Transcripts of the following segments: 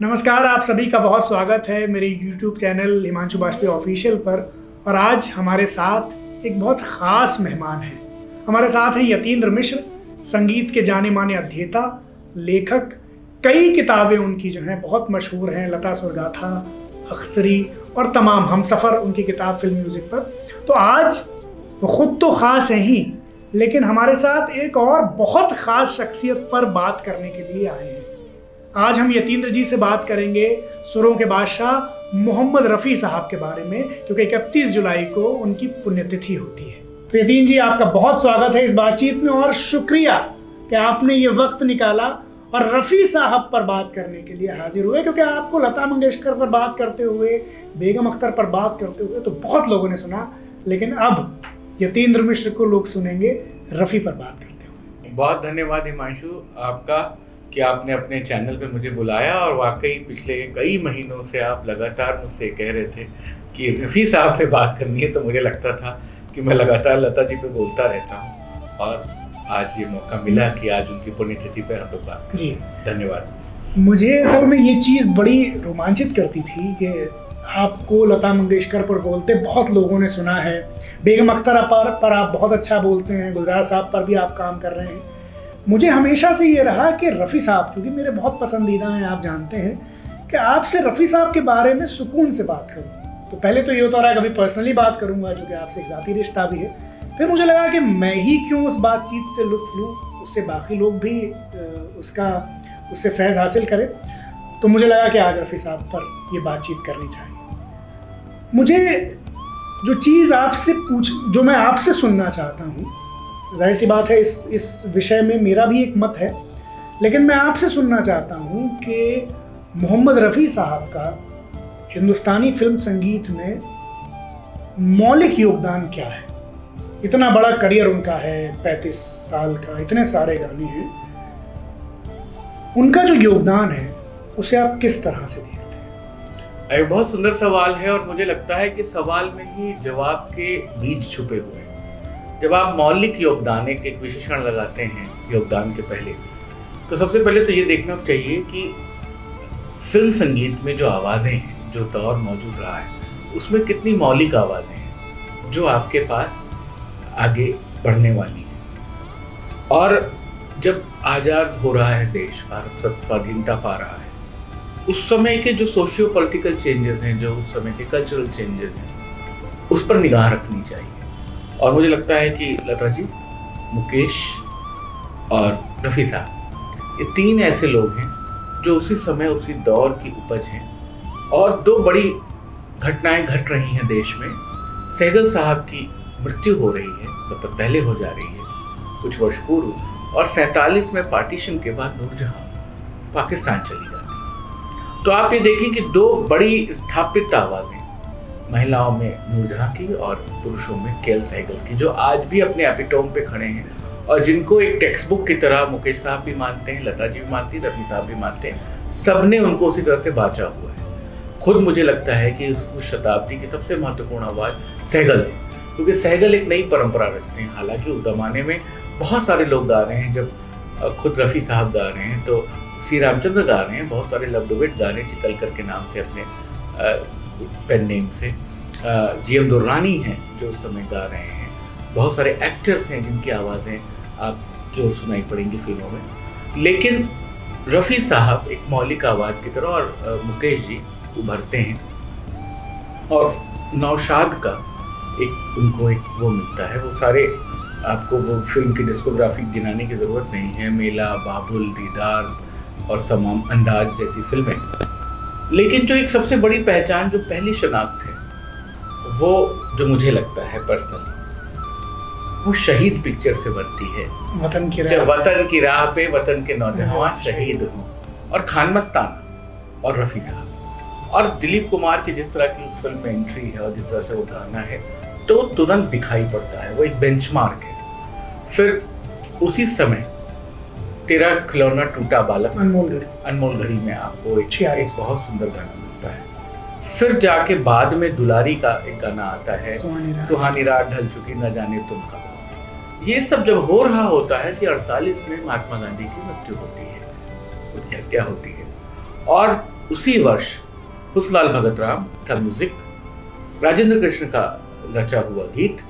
नमस्कार, आप सभी का बहुत स्वागत है मेरे YouTube channel Himanshu Bajpai official पर। और आज हमारे साथ एक बहुत ख़ास मेहमान हैं। हमारे साथ हैं यतीन्द्र मिश्र, संगीत के जाने माने अध्येता, लेखक, कई किताबें उनकी जो हैं बहुत मशहूर हैं, लता सुरगाथा, अख्तरी और तमाम हम सफ़र उनकी किताब फ़िल्म म्यूज़िक पर। तो आज वो खुद तो ख़ास हैं ही, लेकिन हमारे साथ एक और बहुत ख़ास शख्सियत पर बात करने के लिए आए हैं। आज हम यतीन्द्र जी से बात करेंगे सुरों के बादशाह मोहम्मद रफ़ी साहब के बारे में, क्योंकि इकतीस जुलाई को उनकी पुण्यतिथि होती है। तो यतीन जी, आपका बहुत स्वागत है इस बातचीत में, और शुक्रिया कि आपने ये वक्त निकाला और रफ़ी साहब पर बात करने के लिए हाजिर हुए, क्योंकि आपको लता मंगेशकर पर बात करते हुए, बेगम अख्तर पर बात करते हुए तो बहुत लोगों ने सुना, लेकिन अब यतीन्द्र मिश्र को लोग सुनेंगे, रफ़ी पर बात करते हुए। बहुत धन्यवाद हिमांशु, आपका कि आपने अपने चैनल पे मुझे बुलाया और वाकई पिछले कई महीनों से आप लगातार मुझसे कह रहे थे कि रफ़ी साहब पे बात करनी है तो मुझे लगता था कि मैं लगातार लता जी पे बोलता रहता हूँ। और आज ये मौका मिला कि आज उनकी पुण्यतिथि पर हम लोग बात जी। धन्यवाद। मुझे असल में ये चीज़ बड़ी रोमांचित करती थी कि आपको लता मंगेशकर पर बोलते बहुत लोगों ने सुना है। बेगम अख्तर पर, पर आप बहुत अच्छा बोलते हैं गुलजार साहब पर भी आप काम कर रहे हैं। मुझे हमेशा से ये रहा कि रफ़ी साहब, क्योंकि मेरे बहुत पसंदीदा हैं, आप जानते हैं, कि आपसे रफ़ी साहब के बारे में सुकून से बात करूँ। तो पहले तो ये होता रहा कभी पर्सनली बात करूँगा, जो कि आपसे एक ज़ाती रिश्ता भी है। फिर मुझे लगा कि मैं ही क्यों उस बातचीत से लुत्फ लूँ, उससे बाकी लोग भी उसका, उससे फैज़ हासिल करें। तो मुझे लगा कि आज रफ़ी साहब पर ये बातचीत करनी चाहिए। मुझे जो चीज़ आपसे पूछ, जो मैं आपसे सुनना चाहता हूँ ज़ाहिर सी बात है, इस इस विषय में मेरा भी एक मत है, लेकिन मैं आपसे सुनना चाहता हूँ कि मोहम्मद रफ़ी साहब का हिंदुस्तानी फ़िल्म संगीत में मौलिक योगदान क्या है? इतना बड़ा करियर उनका है, पैंतीस साल का, इतने सारे गाने हैं। उनका जो योगदान है, उसे आप किस तरह से देखते हैं? बहुत सुंदर सवाल है और मुझे लगता है कि सवाल में ही जवाब के बीज छुपे हुए हैं। जब आप मौलिक योगदान, एक एक विशेषण लगाते हैं, योगदान के पहले तो सबसे पहले तो ये देखना चाहिए कि फ़िल्म संगीत में जो आवाज़ें हैं, जो दौर मौजूद रहा है, उसमें कितनी मौलिक आवाज़ें हैं, जो आपके पास आगे बढ़ने वाली हैं। और जब आज़ाद हो रहा है देश, भारत स्वाधीनता पा रहा है, उस समय के जो सोशियो पॉलिटिकल चेंजेस हैं, जो उस समय के कल्चरल चेंजेस हैं, उस पर निगाह रखनी चाहिए। और मुझे लगता है कि लता जी मुकेश और साहब ये तीन ऐसे लोग हैं जो उसी समय, उसी दौर की उपज हैं और दो बड़ी घटनाएँ घट रही हैं देश में। सहगल साहब की मृत्यु हो रही है मतलब तो पहले हो जा रही है, कुछ वर्ष पूर्व, और सैतालीस में पार्टीशन के बाद नूरजहां पाकिस्तान चली जाती। तो आप ये देखें कि दो बड़ी स्थापित आवाज़ें महिलाओं में नूरजहाँ की और पुरुषों में केल सहगल की, जो आज भी अपने एपिटोम पे खड़े हैं। और जिनको एक टेक्स्ट बुक की तरह मुकेश साहब भी मानते हैं, लता जी भी मानती हैं, रफ़ी साहब भी मानते हैं सबने उनको उसी तरह से बाँचा हुआ है। खुद मुझे लगता है कि उस शताब्दी की सबसे महत्वपूर्ण आवाज़ सहगल है, क्योंकि सहगल एक नई परंपरा रचते हैं। हालाँकि उस ज़माने में बहुत सारे लोग गा रहे हैं, जब खुद रफ़ी साहब गा रहे हैं तो श्री रामचंद्र गा रहे हैं, बहुत सारे लवडोवेट गा रहे हैं, चितलकर के नाम से अपने पेन नेम से जी एम दुर्रानी हैं, जो उस समय गा रहे हैं। बहुत सारे एक्टर्स हैं जिनकी आवाज़ें आपकी ओर सुनाई पड़ेंगी फ़िल्मों में। लेकिन रफ़ी साहब एक मौलिक आवाज़ की तरह और मुकेश जी उभरते हैं। और नौशाद का एक उनको एक वो मिलता है। वो सारे आपको वो फ़िल्म की डिस्कोग्राफी गिनाने की ज़रूरत नहीं है। मेला, बाबुल, दीदार और तमाम अंदाज जैसी फ़िल्में लेकिन जो एक सबसे बड़ी पहचान जो पहली शनाख्त है वो जो मुझे लगता है पर्सनली वो शहीद पिक्चर से बनती है। वतन की राह वतन की राह पे वतन के नौजवान शहीद हूँ और खान मस्तान और रफ़ी साहब। और दिलीप कुमार की जिस तरह की उस फ़िल्म में एंट्री है और जिस तरह से वो गाना है तो तुरंत दिखाई पड़ता है वो एक बेंचमार्क है। फिर उसी समय तेरा खिलौना टूटा बालक अनमोल घड़ी अनमोल घड़ी में आपको एक, एक बहुत सुंदर गाना मिलता है। फिर जाके बाद में दुलारी का एक गाना आता है सुहानी रात। ढल चुकी न जाने तुम कब ये सब जब हो रहा होता है कि 48 में महात्मा गांधी की मृत्यु होती है उनकी हत्या होती है। और उसी वर्ष हुसलाल भगत राम का म्यूज़िक राजेंद्र कृष्ण का रचा हुआ गीत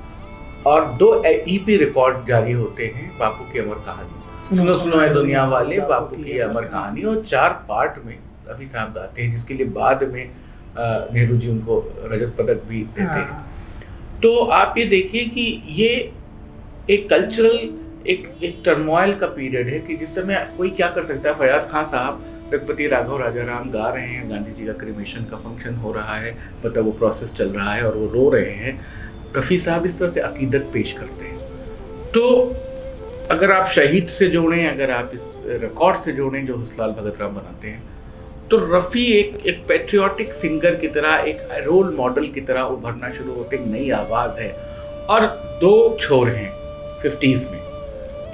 और दो ईपी रिकॉर्ड जारी होते हैं बापू की अमर कहानी। सुनो सुनो है दुनिया वाले बापू की अमर कहानी और चार पार्ट में रफी साहब गाते हैं जिसके लिए बाद में नेहरू जी उनको रजत पदक भी देते हैं। हाँ। तो आप ये देखिए कि ये एक कल्चरल एक एक टर्मोइल का पीरियड है कि जिस समय कोई क्या कर सकता है। फयाज खान साहब रघुपति राघव राजा राम गा रहे हैं गांधी जी का क्रिमेशन का फ़ंक्शन हो रहा है मतलब वो प्रोसेस चल रहा है और वो रो रहे हैं। रफ़ी साहब इस तरह से अकीदत पेश करते हैं। तो अगर आप शहीद से जोड़ें, अगर आप इस रिकॉर्ड से जोड़ें जो हुसलाल भगत राम बनाते हैं तो रफ़ी एक एक पेट्रियाटिक सिंगर की तरह, एक रोल मॉडल की तरह उभरना शुरू होते एक नई आवाज़ है और दो छोर हैं फिफ्टीज़ में।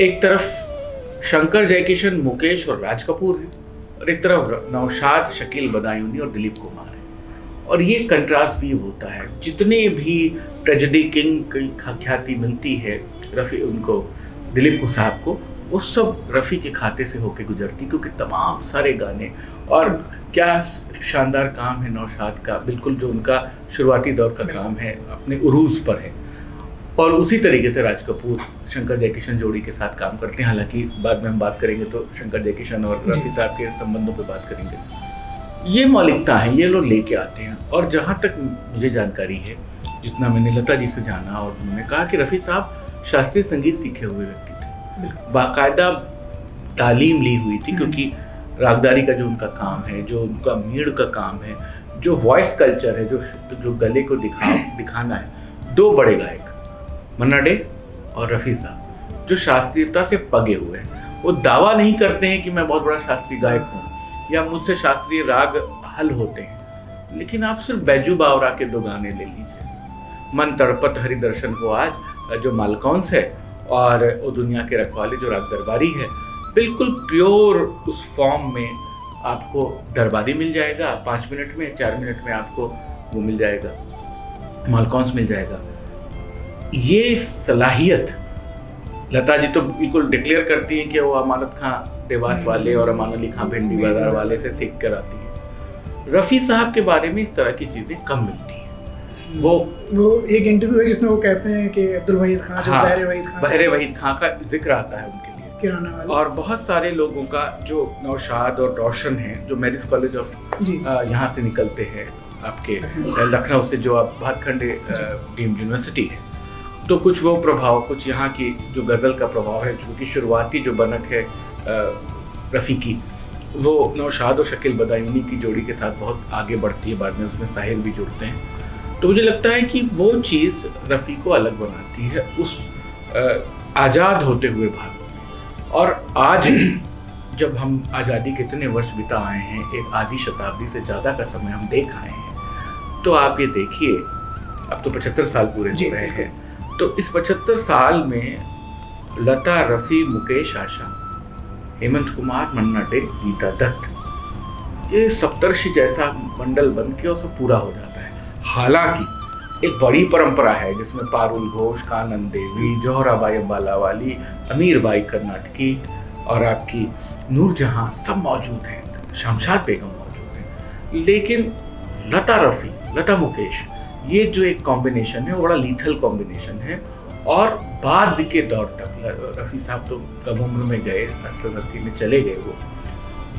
एक तरफ़ शंकर, जयकिशन, मुकेश और राज कपूर हैं और एक तरफ़ नौशाद, शकील बदायूनी और दिलीप कुमार है। और ये कंट्रास्ट भी होता है। जितने भी ट्रेजडी किंग की ख्याति मिलती है, रफ़ी उनको दिलीप साहब को वो सब रफ़ी के खाते से होके गुजरती क्योंकि तमाम सारे गाने और क्या शानदार काम है नौशाद का बिल्कुल जो उनका शुरुआती दौर का काम है अपने उरूज पर है। और उसी तरीके से राज कपूर शंकर जयकिशन जोड़ी के साथ काम करते हैं। हालाँकि बाद में हम बात करेंगे तो शंकर जयकिशन और रफी साहब के संबंधों पर बात करेंगे। ये मौलिकता है ये लोग लेके आते हैं। और जहाँ तक मुझे जानकारी है जितना मैंने लता जी से जाना और उन्होंने कहा कि रफ़ी साहब शास्त्रीय संगीत सीखे हुए व्यक्ति थे। बाकायदा तालीम ली हुई थी क्योंकि रागदारी का जो उनका काम है जो उनका मीड़ का काम है जो वॉइस कल्चर है जो जो गले को दिखा दिखाना है दो बड़े गायक मन्ना डे और रफ़ी साहब जो शास्त्रीयता से पगे हुए हैं। वो दावा नहीं करते हैं कि मैं बहुत बड़ा शास्त्रीय गायक हूँ या मुझसे शास्त्रीय राग हल होते हैं लेकिन आप सिर्फ़ बैजू बावरा के दो गाने ले लीजिए। मन तड़पत हरि दर्शन को आज जो मालकौंस है और वो दुनिया के रखवाले जो राग दरबारी है बिल्कुल प्योर उस फॉर्म में आपको दरबारी मिल जाएगा। पाँच मिनट में चार मिनट में आपको वो मिल जाएगा मालकौंस मिल जाएगा। ये सलाहियत लता जी तो बिल्कुल डिक्लेयर करती हैं कि वो अमानत खां देवास। वाले और अमान अली खां भिंडी बाज़ार वाले से सीख कर आती हैं। रफ़ी साहब के बारे में इस तरह की चीज़ें कम मिलती हैं। वो वो एक इंटरव्यू है जिसमें वो कहते हैं कि अब्दुल वहीद खान हाँ, बहरे वहीद खान बहरे वहीद खान का ज़िक्र आता है उनके लिए। किराना वाले। और बहुत सारे लोगों का जो नौशाद और रोशन है जो मेरिस कॉलेज ऑफ़ यहाँ से निकलते हैं आपके लखनऊ से जो आप भातखंडे डीम्ड यूनिवर्सिटी है। तो कुछ वो प्रभाव कुछ यहाँ की जो गज़ल का प्रभाव है जो कि शुरुआती जो बनक है रफ़ी की वो नौशाद और शकील बदायूनी की जोड़ी के साथ बहुत आगे बढ़ती है बाद में उसमें साहिल भी जुड़ते हैं। तो मुझे लगता है कि वो चीज़ रफ़ी को अलग बनाती है उस आज़ाद होते हुए भाग और आज जब हम आज़ादी के इतने वर्ष बिता आए हैं एक आधी शताब्दी से ज़्यादा का समय हम देख आए हैं तो आप ये देखिए अब तो पचहत्तर साल पूरे हो रहे हैं। तो इस पचहत्तर साल में लता रफ़ी मुकेश आशा हेमंत कुमार मन्ना डे गीता दत्त ये सप्तर्षि जैसा मंडल बन के और सब पूरा हो जाता हालाँकि, एक बड़ी परंपरा है जिसमें पारुल घोष, कानन देवी, जोहराबाई अम्बाला वाली अमीर बाई कर्नाटकी और आपकी नूरजहां सब मौजूद हैं, शमशाद बेगम मौजूद हैं। लेकिन लता रफ़ी, लता मुकेश, ये जो एक कॉम्बिनेशन है बड़ा लीथल कॉम्बिनेशन है और बाद के दौर तक, रफ़ी साहब तो कम उम्र में गए अस्सी में चले गए वो।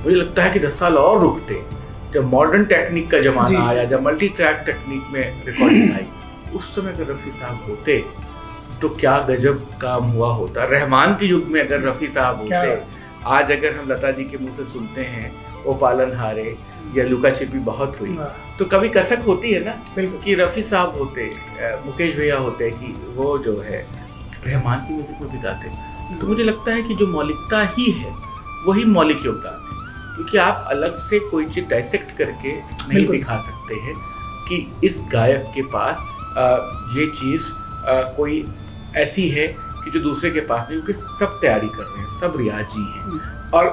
मुझे लगता है कि दस साल और रुकते। जब मॉडर्न टेक्निक का जमाना आया जब मल्टी ट्रैक टेक्निक में रिकॉर्डिंग आई उस समय अगर रफ़ी साहब होते तो क्या गजब काम हुआ होता? रहमान के युग में अगर रफ़ी साहब होते आज अगर हम लता जी के मुँह से सुनते हैं वो पालन हारे या लुका छिपी बहुत हुई। तो कभी कसक होती है ना कि रफ़ी साहब होते मुकेश भैया होते कि वो जो है रहमान की म्यूज़िक में भी गाते। तो मुझे लगता है कि जो मौलिकता ही है वही मौलिक योगदान। क्योंकि आप अलग से कोई चीज़ डायसेक्ट करके नहीं दिखा सकते हैं कि इस गायक के पास आ, ये चीज़ कोई ऐसी है कि जो दूसरे के पास नहीं क्योंकि सब तैयारी कर रहे हैं सब रियाजी हैं। हम्म। और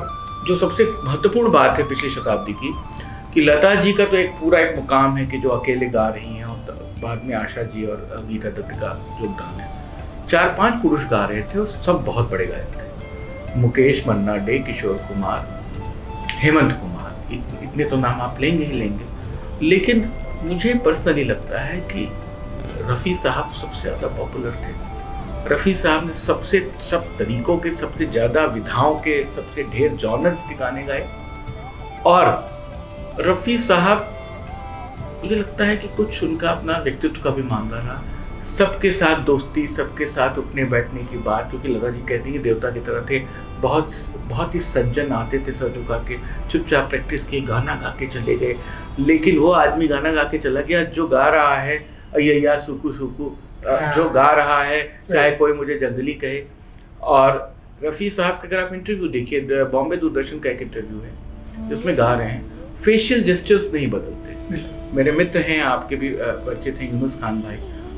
जो सबसे महत्वपूर्ण बात है पिछली शताब्दी की कि लता जी का तो एक पूरा एक मुकाम है कि जो अकेले गा रही हैं और बाद में आशा जी और गीता दत्त का योगदान है। चार पाँच पुरुष गा रहे थे और सब बहुत बड़े गायक थे। मुकेश मन्ना डे किशोर कुमार हेमंत कुमार। इतने तो नाम आप लेंगे ही लेंगे। लेकिन मुझे पर्सनली लगता है कि रफ़ी साहब सबसे ज़्यादा पॉपुलर थे। रफ़ी साहब ने सबसे सब तरीकों के, सबसे ज़्यादा विधाओं के, सबसे ढेर जॉनर्स के गाने गाए। और रफ़ी साहब, मुझे लगता है कि कुछ उनका अपना व्यक्तित्व का भी मामला रहा। सबके साथ दोस्ती, सबके साथ उठने बैठने की बात, क्योंकि लता जी कहती हैं देवता की तरह थे। बहुत बहुत ही सज्जन आते थे सर झुका के चुपचाप प्रैक्टिस किए गाना गा के चले गए। लेकिन वो आदमी गाना गा के चला गया जो गा रहा है अय्या सुकू सुकू हाँ। जो गा रहा है चाहे कोई मुझे जंगली कहे। और रफ़ी साहब का अगर आप इंटरव्यू देखिए बॉम्बे दूरदर्शन का एक इंटरव्यू है जिसमें गा रहे हैं। फेशियल जेस्टर्स नहीं बदलते। मेरे मित्र हैं आपके भी परिचित हैं यूनुस खान भाई।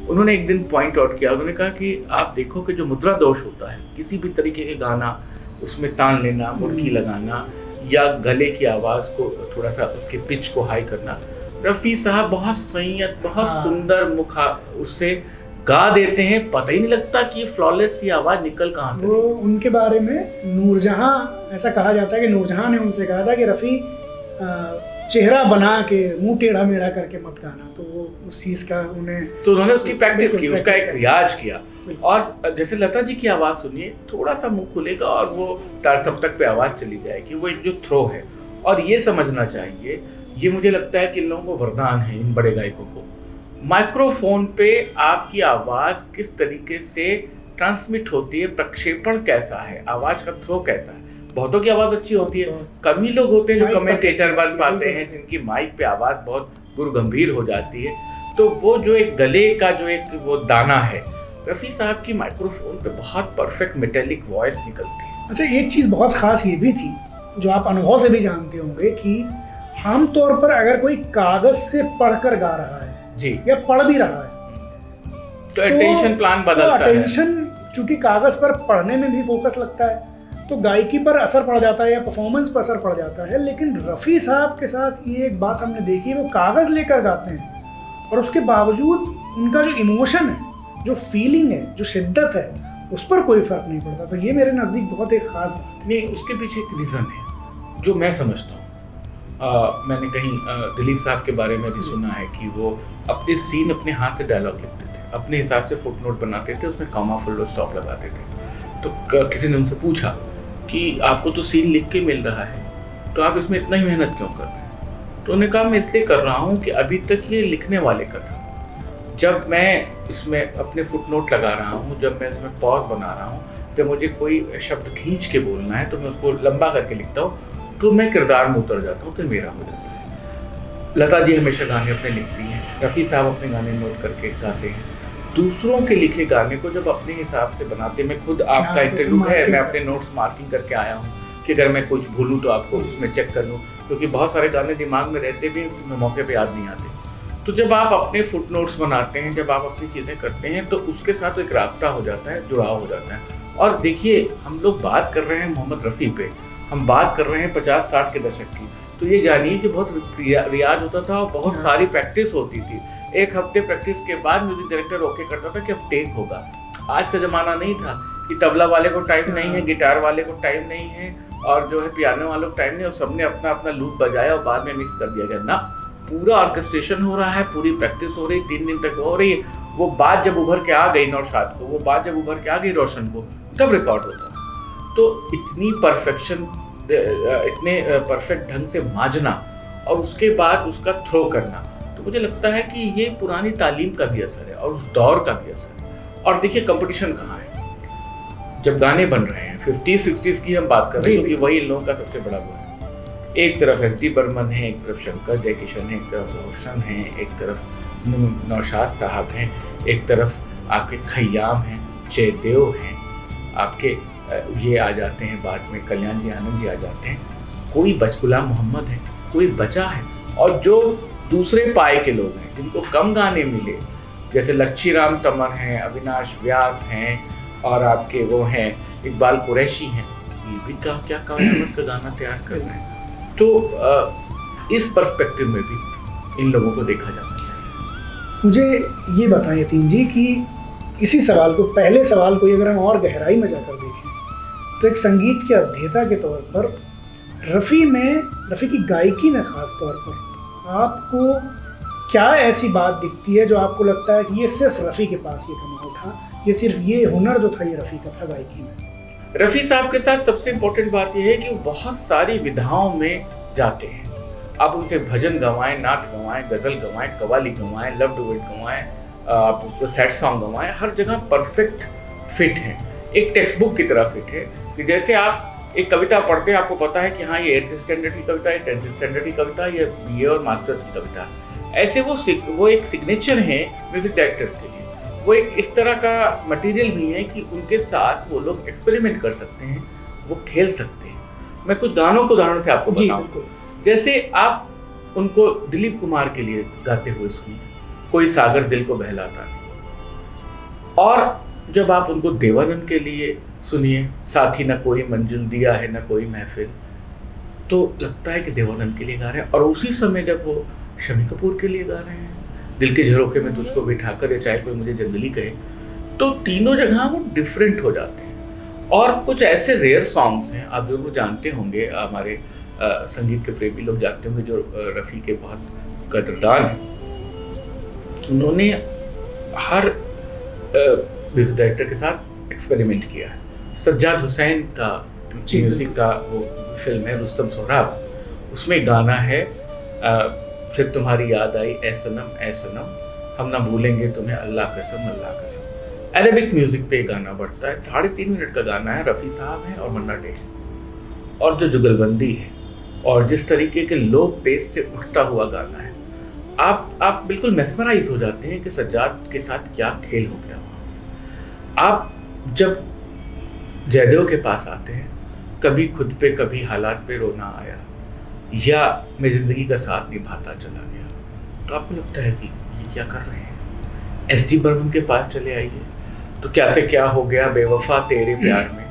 उन्होंने एक दिन पॉइंट आउट किया। उन्होंने कहा कि आप देखो कि जो मुद्रा दोष होता है किसी भी तरीके के गाना उसमें तान लेना मुर्गी हम्म। लगाना या गले की आवाज़ को थोड़ा सा उसके पिच को हाई करना। रफ़ी साहब बहुत संयत बहुत हाँ। सुंदर मुखा उससे गा देते हैं पता ही नहीं लगता कि फ्लॉलेस ये आवाज़ निकल कहाँ से वो उनके बारे में नूरजहां ऐसा कहा जाता है कि नूरजहां ने उनसे कहा था कि रफ़ी चेहरा बना के मुँह टेढ़ा मेढ़ा करके मत गाना। तो वो उस चीज़ का उन्हें तो उन्होंने उसकी प्रैक्टिस की उसका एक रियाज किया। और जैसे लता जी की आवाज़ सुनिए थोड़ा सा मुँह खुलेगा और वो तार सब तक पे आवाज़ चली जाएगी। वो एक जो थ्रो है। और ये समझना चाहिए ये मुझे लगता है कि इन लोगों को वरदान है इन बड़े गायकों को। माइक्रोफोन पे आपकी आवाज़ किस तरीके से ट्रांसमिट होती है प्रक्षेपण कैसा है आवाज़ का थ्रो कैसा है? बहुतों की आवाज़ अच्छी होती है। कम ही लोग होते हैं जो कमेंटेटर बन पाते हैं जिनकी माइक पे आवाज़ बहुत गुरगंभीर हो जाती है। तो वो जो एक गले का जो एक वो दाना है रफ़ी साहब की माइक्रोफोन पे बहुत परफेक्ट मेटेलिक वॉइस निकलती है। अच्छा एक चीज़ बहुत ख़ास ये भी थी जो आप अनुभव से भी जानते होंगे कि आमतौर पर अगर कोई कागज़ से पढ़कर गा रहा है जी। या पढ़ भी रहा है तो अटेंशन प्लान तो बदलता तो अटेंशन चूँकि कागज़ पर पढ़ने में भी फोकस लगता है तो गायकी पर असर पड़ जाता है या परफॉर्मेंस पर असर पड़ जाता है लेकिन रफ़ी साहब के साथ ये एक बात हमने देखी वो कागज़ लेकर गाते हैं और उसके बावजूद उनका जो इमोशन है जो फीलिंग है, जो शिद्दत है, उस पर कोई फ़र्क नहीं पड़ता। तो ये मेरे नज़दीक बहुत एक ख़ास नहीं, उसके पीछे एक रीज़न है, जो मैं समझता हूँ। मैंने कहीं दिलीप साहब के बारे में भी सुना है कि वो अपने सीन अपने हाथ से डायलॉग लिखते थे। अपने हिसाब से फुट नोट बनाते थे, उसमें कामा फुल स्टॉप लगाते थे। तो किसी ने उनसे पूछा कि आपको तो सीन लिख के मिल रहा है तो आप इसमें इतना ही मेहनत क्यों कर रहे हैं? तो उन्होंने कहा, मैं इसलिए कर रहा हूँ कि अभी तक ये लिखने वाले का था जब मैं इसमें अपने फुट नोट लगा रहा हूँ जब मैं इसमें पॉज बना रहा हूँ जब मुझे कोई शब्द खींच के बोलना है तो मैं उसको लंबा करके लिखता हूँ तो मैं किरदार में उतर जाता हूँ तो मेरा हो जाता है। लता जी हमेशा गाने अपने लिखती हैं रफ़ी साहब अपने गाने नोट करके गाते हैं। दूसरों के लिखे गाने को जब अपने हिसाब से बनाते मैं खुद आपका इंटरव्यू हाँ, है मैं अपने नोट्स मार्किंग करके आया हूँ कि अगर मैं कुछ भूलूँ तो आपको उसमें चेक कर लूँ क्योंकि बहुत सारे गाने दिमाग में रहते भी उसमें मौके पर याद नहीं आते। तो जब आप अपने फुट नोट्स बनाते हैं जब आप अपनी चीज़ें करते हैं तो उसके साथ एक रबता हो जाता है जुड़ाव हो जाता है। और देखिए हम लोग बात कर रहे हैं मोहम्मद रफ़ी पे। हम बात कर रहे हैं पचास साठ के दशक की। तो ये जानिए कि बहुत रियाज होता था और बहुत हाँ। सारी प्रैक्टिस होती थी। एक हफ़्ते प्रैक्टिस के बाद म्यूज़िक डायरेक्टर ओके करता था कि अब टेक होगा। आज का ज़माना नहीं था कि तबला वाले को टाइम नहीं है गिटार वाले को टाइम नहीं है और जो है पियानो वालों को टाइम नहीं और सबने अपना अपना लूप बजाया और बाद में मिक्स कर दिया गया। ना। पूरा ऑर्केस्ट्रेशन हो रहा है पूरी प्रैक्टिस हो रही तीन दिन तक हो रही है वो बात जब उभर के आ गई नौशाद को वो बात जब उभर के आ गई रोशन को तब रिकॉर्ड होता तो इतनी परफेक्शन इतने परफेक्ट ढंग से माजना और उसके बाद उसका थ्रो करना तो मुझे लगता है कि ये पुरानी तालीम का भी असर है और उस दौर का भी असर है। और देखिए कंपटीशन कहाँ है? जब गाने बन रहे हैं फिफ्टी सिक्सटीज की हम बात कर रहे हैं क्योंकि वही इन लोगों का सबसे बड़ा गुण है। एक तरफ़ एस डी बर्मन है, एक तरफ़ शंकर जयकिशन है, एक तरफ़ रोशन है, एक तरफ़ नौशाद साहब हैं, एक तरफ़ आपके खयाम हैं, जयदेव हैं। आपके ये आ जाते हैं बाद में, कल्याण जी, आनंद जी आ जाते हैं। कोई बच, गुलाम मोहम्मद है, कोई बचा है। और जो दूसरे पाए के लोग हैं, जिनको कम गाने मिले, जैसे लच्छी राम तमर हैं, अविनाश व्यास हैं, और आपके वो हैं, इकबाल कुरैशी हैं, ये भी क्या क्या कामत का गाना तैयार कर रहे हैं? तो इस पर्सपेक्टिव में भी इन लोगों को देखा जाना चाहिए। मुझे ये बताएँ यतीन जी कि इसी सवाल को, पहले सवाल को अगर हम और गहराई में जाकर देखें तो एक संगीत के अध्येता के तौर पर रफ़ी में रफ़ी की गायकी में ख़ास तौर पर आपको क्या ऐसी बात दिखती है जो आपको लगता है कि ये सिर्फ़ रफ़ी के पास ये कमाल था, ये सिर्फ़ ये हुनर जो था, ये रफ़ी का था गायकी में? रफ़ी साहब के साथ सबसे इम्पोर्टेंट बात यह है कि वो बहुत सारी विधाओं में जाते हैं। आप उनसे भजन गंवाएँ, नाट गंवाएँ, गज़ल गंवाएँ कवाली गंवाएँ लव डुएट गंवाएँ आप उसको सैड सॉन्ग गंवाएँ, हर जगह परफेक्ट फिट हैं। एक टेक्स्ट बुक की तरह फिट है कि जैसे आप एक कविता पढ़ते हैं, आपको पता है कि हाँ ये एट्थ स्टैंडर्ड की कविता है टेंथ स्टैंडर्ड की कविता है, या बीए और मास्टर्स की कविता ऐसे वो वो एक सिग्नेचर है म्यूज़िक डायरेक्टर्स के लिए। वो एक इस तरह का मटेरियल भी है कि उनके साथ वो लोग एक्सपेरिमेंट कर सकते हैं वो खेल सकते हैं। मैं कुछ गानों को उदाहरण से आपको बताऊँ। जैसे आप उनको दिलीप कुमार के लिए गाते हुए सुनिए कोई सागर दिल को बहलाता नहीं और जब आप उनको देवानंद के लिए सुनिए साथ ही ना कोई मंजिल दिया है ना कोई महफिल तो लगता है कि देवानंद के लिए गा रहे हैं। और उसी समय जब वो शमी कपूर के लिए गा रहे हैं दिल के झरोखे में तुझको बिठाकर या चाहे कोई मुझे जंगली कहे तो तीनों जगह वो डिफरेंट हो जाते हैं। और कुछ ऐसे रेयर सॉन्ग्स हैं आप ज़रूर जानते होंगे हमारे संगीत के प्रेमी लोग जानते होंगे जो रफ़ी के बहुत कदरदान हैं। उन्होंने हर म्यूज़िक डायरेक्टर के साथ एक्सपेरिमेंट किया है। सज्जाद हुसैन का म्यूज़िक का वो फ़िल्म है रुस्तम सोहराब। उसमें गाना है आ, फिर तुम्हारी याद आई ए सनम ए सनम, हम ना भूलेंगे तुम्हें, अल्लाह कसम अल्लाह कसम। अरेबिक म्यूज़िक पे गाना बढ़ता है, साढ़े तीन मिनट का गाना है, रफ़ी साहब हैं और मन्ना डे और जो जुगलबंदी है, और जिस तरीके के लो पेस से उठता हुआ गाना है, आप आप बिल्कुल मेस्मराइज हो जाते हैं कि सज्जाद के साथ क्या खेल हो गया आप जब जयदेव के पास आते हैं, कभी खुद पे, कभी हालात पे रोना आया या मैं ज़िंदगी का साथ निभाता चला गया। तो आपको लगता है कि ये क्या कर रहे हैं? एस डी बर्मन के पास चले आइए। तो क्या से क्या हो गया बेवफा तेरे प्यार में?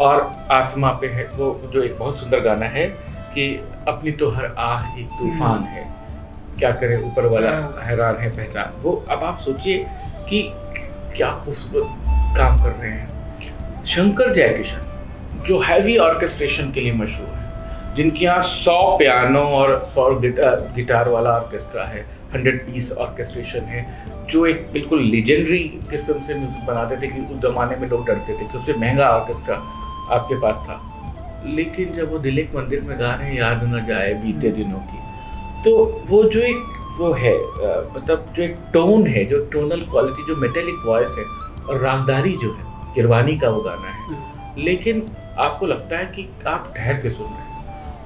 और आसमां पे है वो जो एक बहुत सुंदर गाना है कि अपनी तो हर आह एक तूफ़ान है। क्या करें ऊपर वाला हाँ। हैरान है पहचान। वो अब आप सोचिए कि क्या खूबसूरत काम कर रहे हैं। शंकर जयकिशन जो हैवी ऑर्केस्ट्रेशन के लिए मशहूर है। जिनके यहाँ सौ पियानो और सौ गिटार गिटार वाला ऑर्केस्ट्रा है हंड्रेड पीस ऑर्केस्ट्रेशन है जो एक बिल्कुल लेजेंडरी किस्म से म्यूज़िक बनाते थे कि उस जमाने में लोग डरते थे सबसे महँगा ऑर्केस्ट्रा आपके पास था लेकिन जब वो दिलीप मंदिर में गा रहे हैं याद ना जाए बीते। दिनों की तो वो जो एक वो है मतलब जो एक टोन है जो टोनल क्वालिटी जो मेटेलिक वॉइस है और रागदारी जो है किरवानी का वो गाना है हम्म। लेकिन आपको लगता है कि आप ठहर के सुन रहे हैं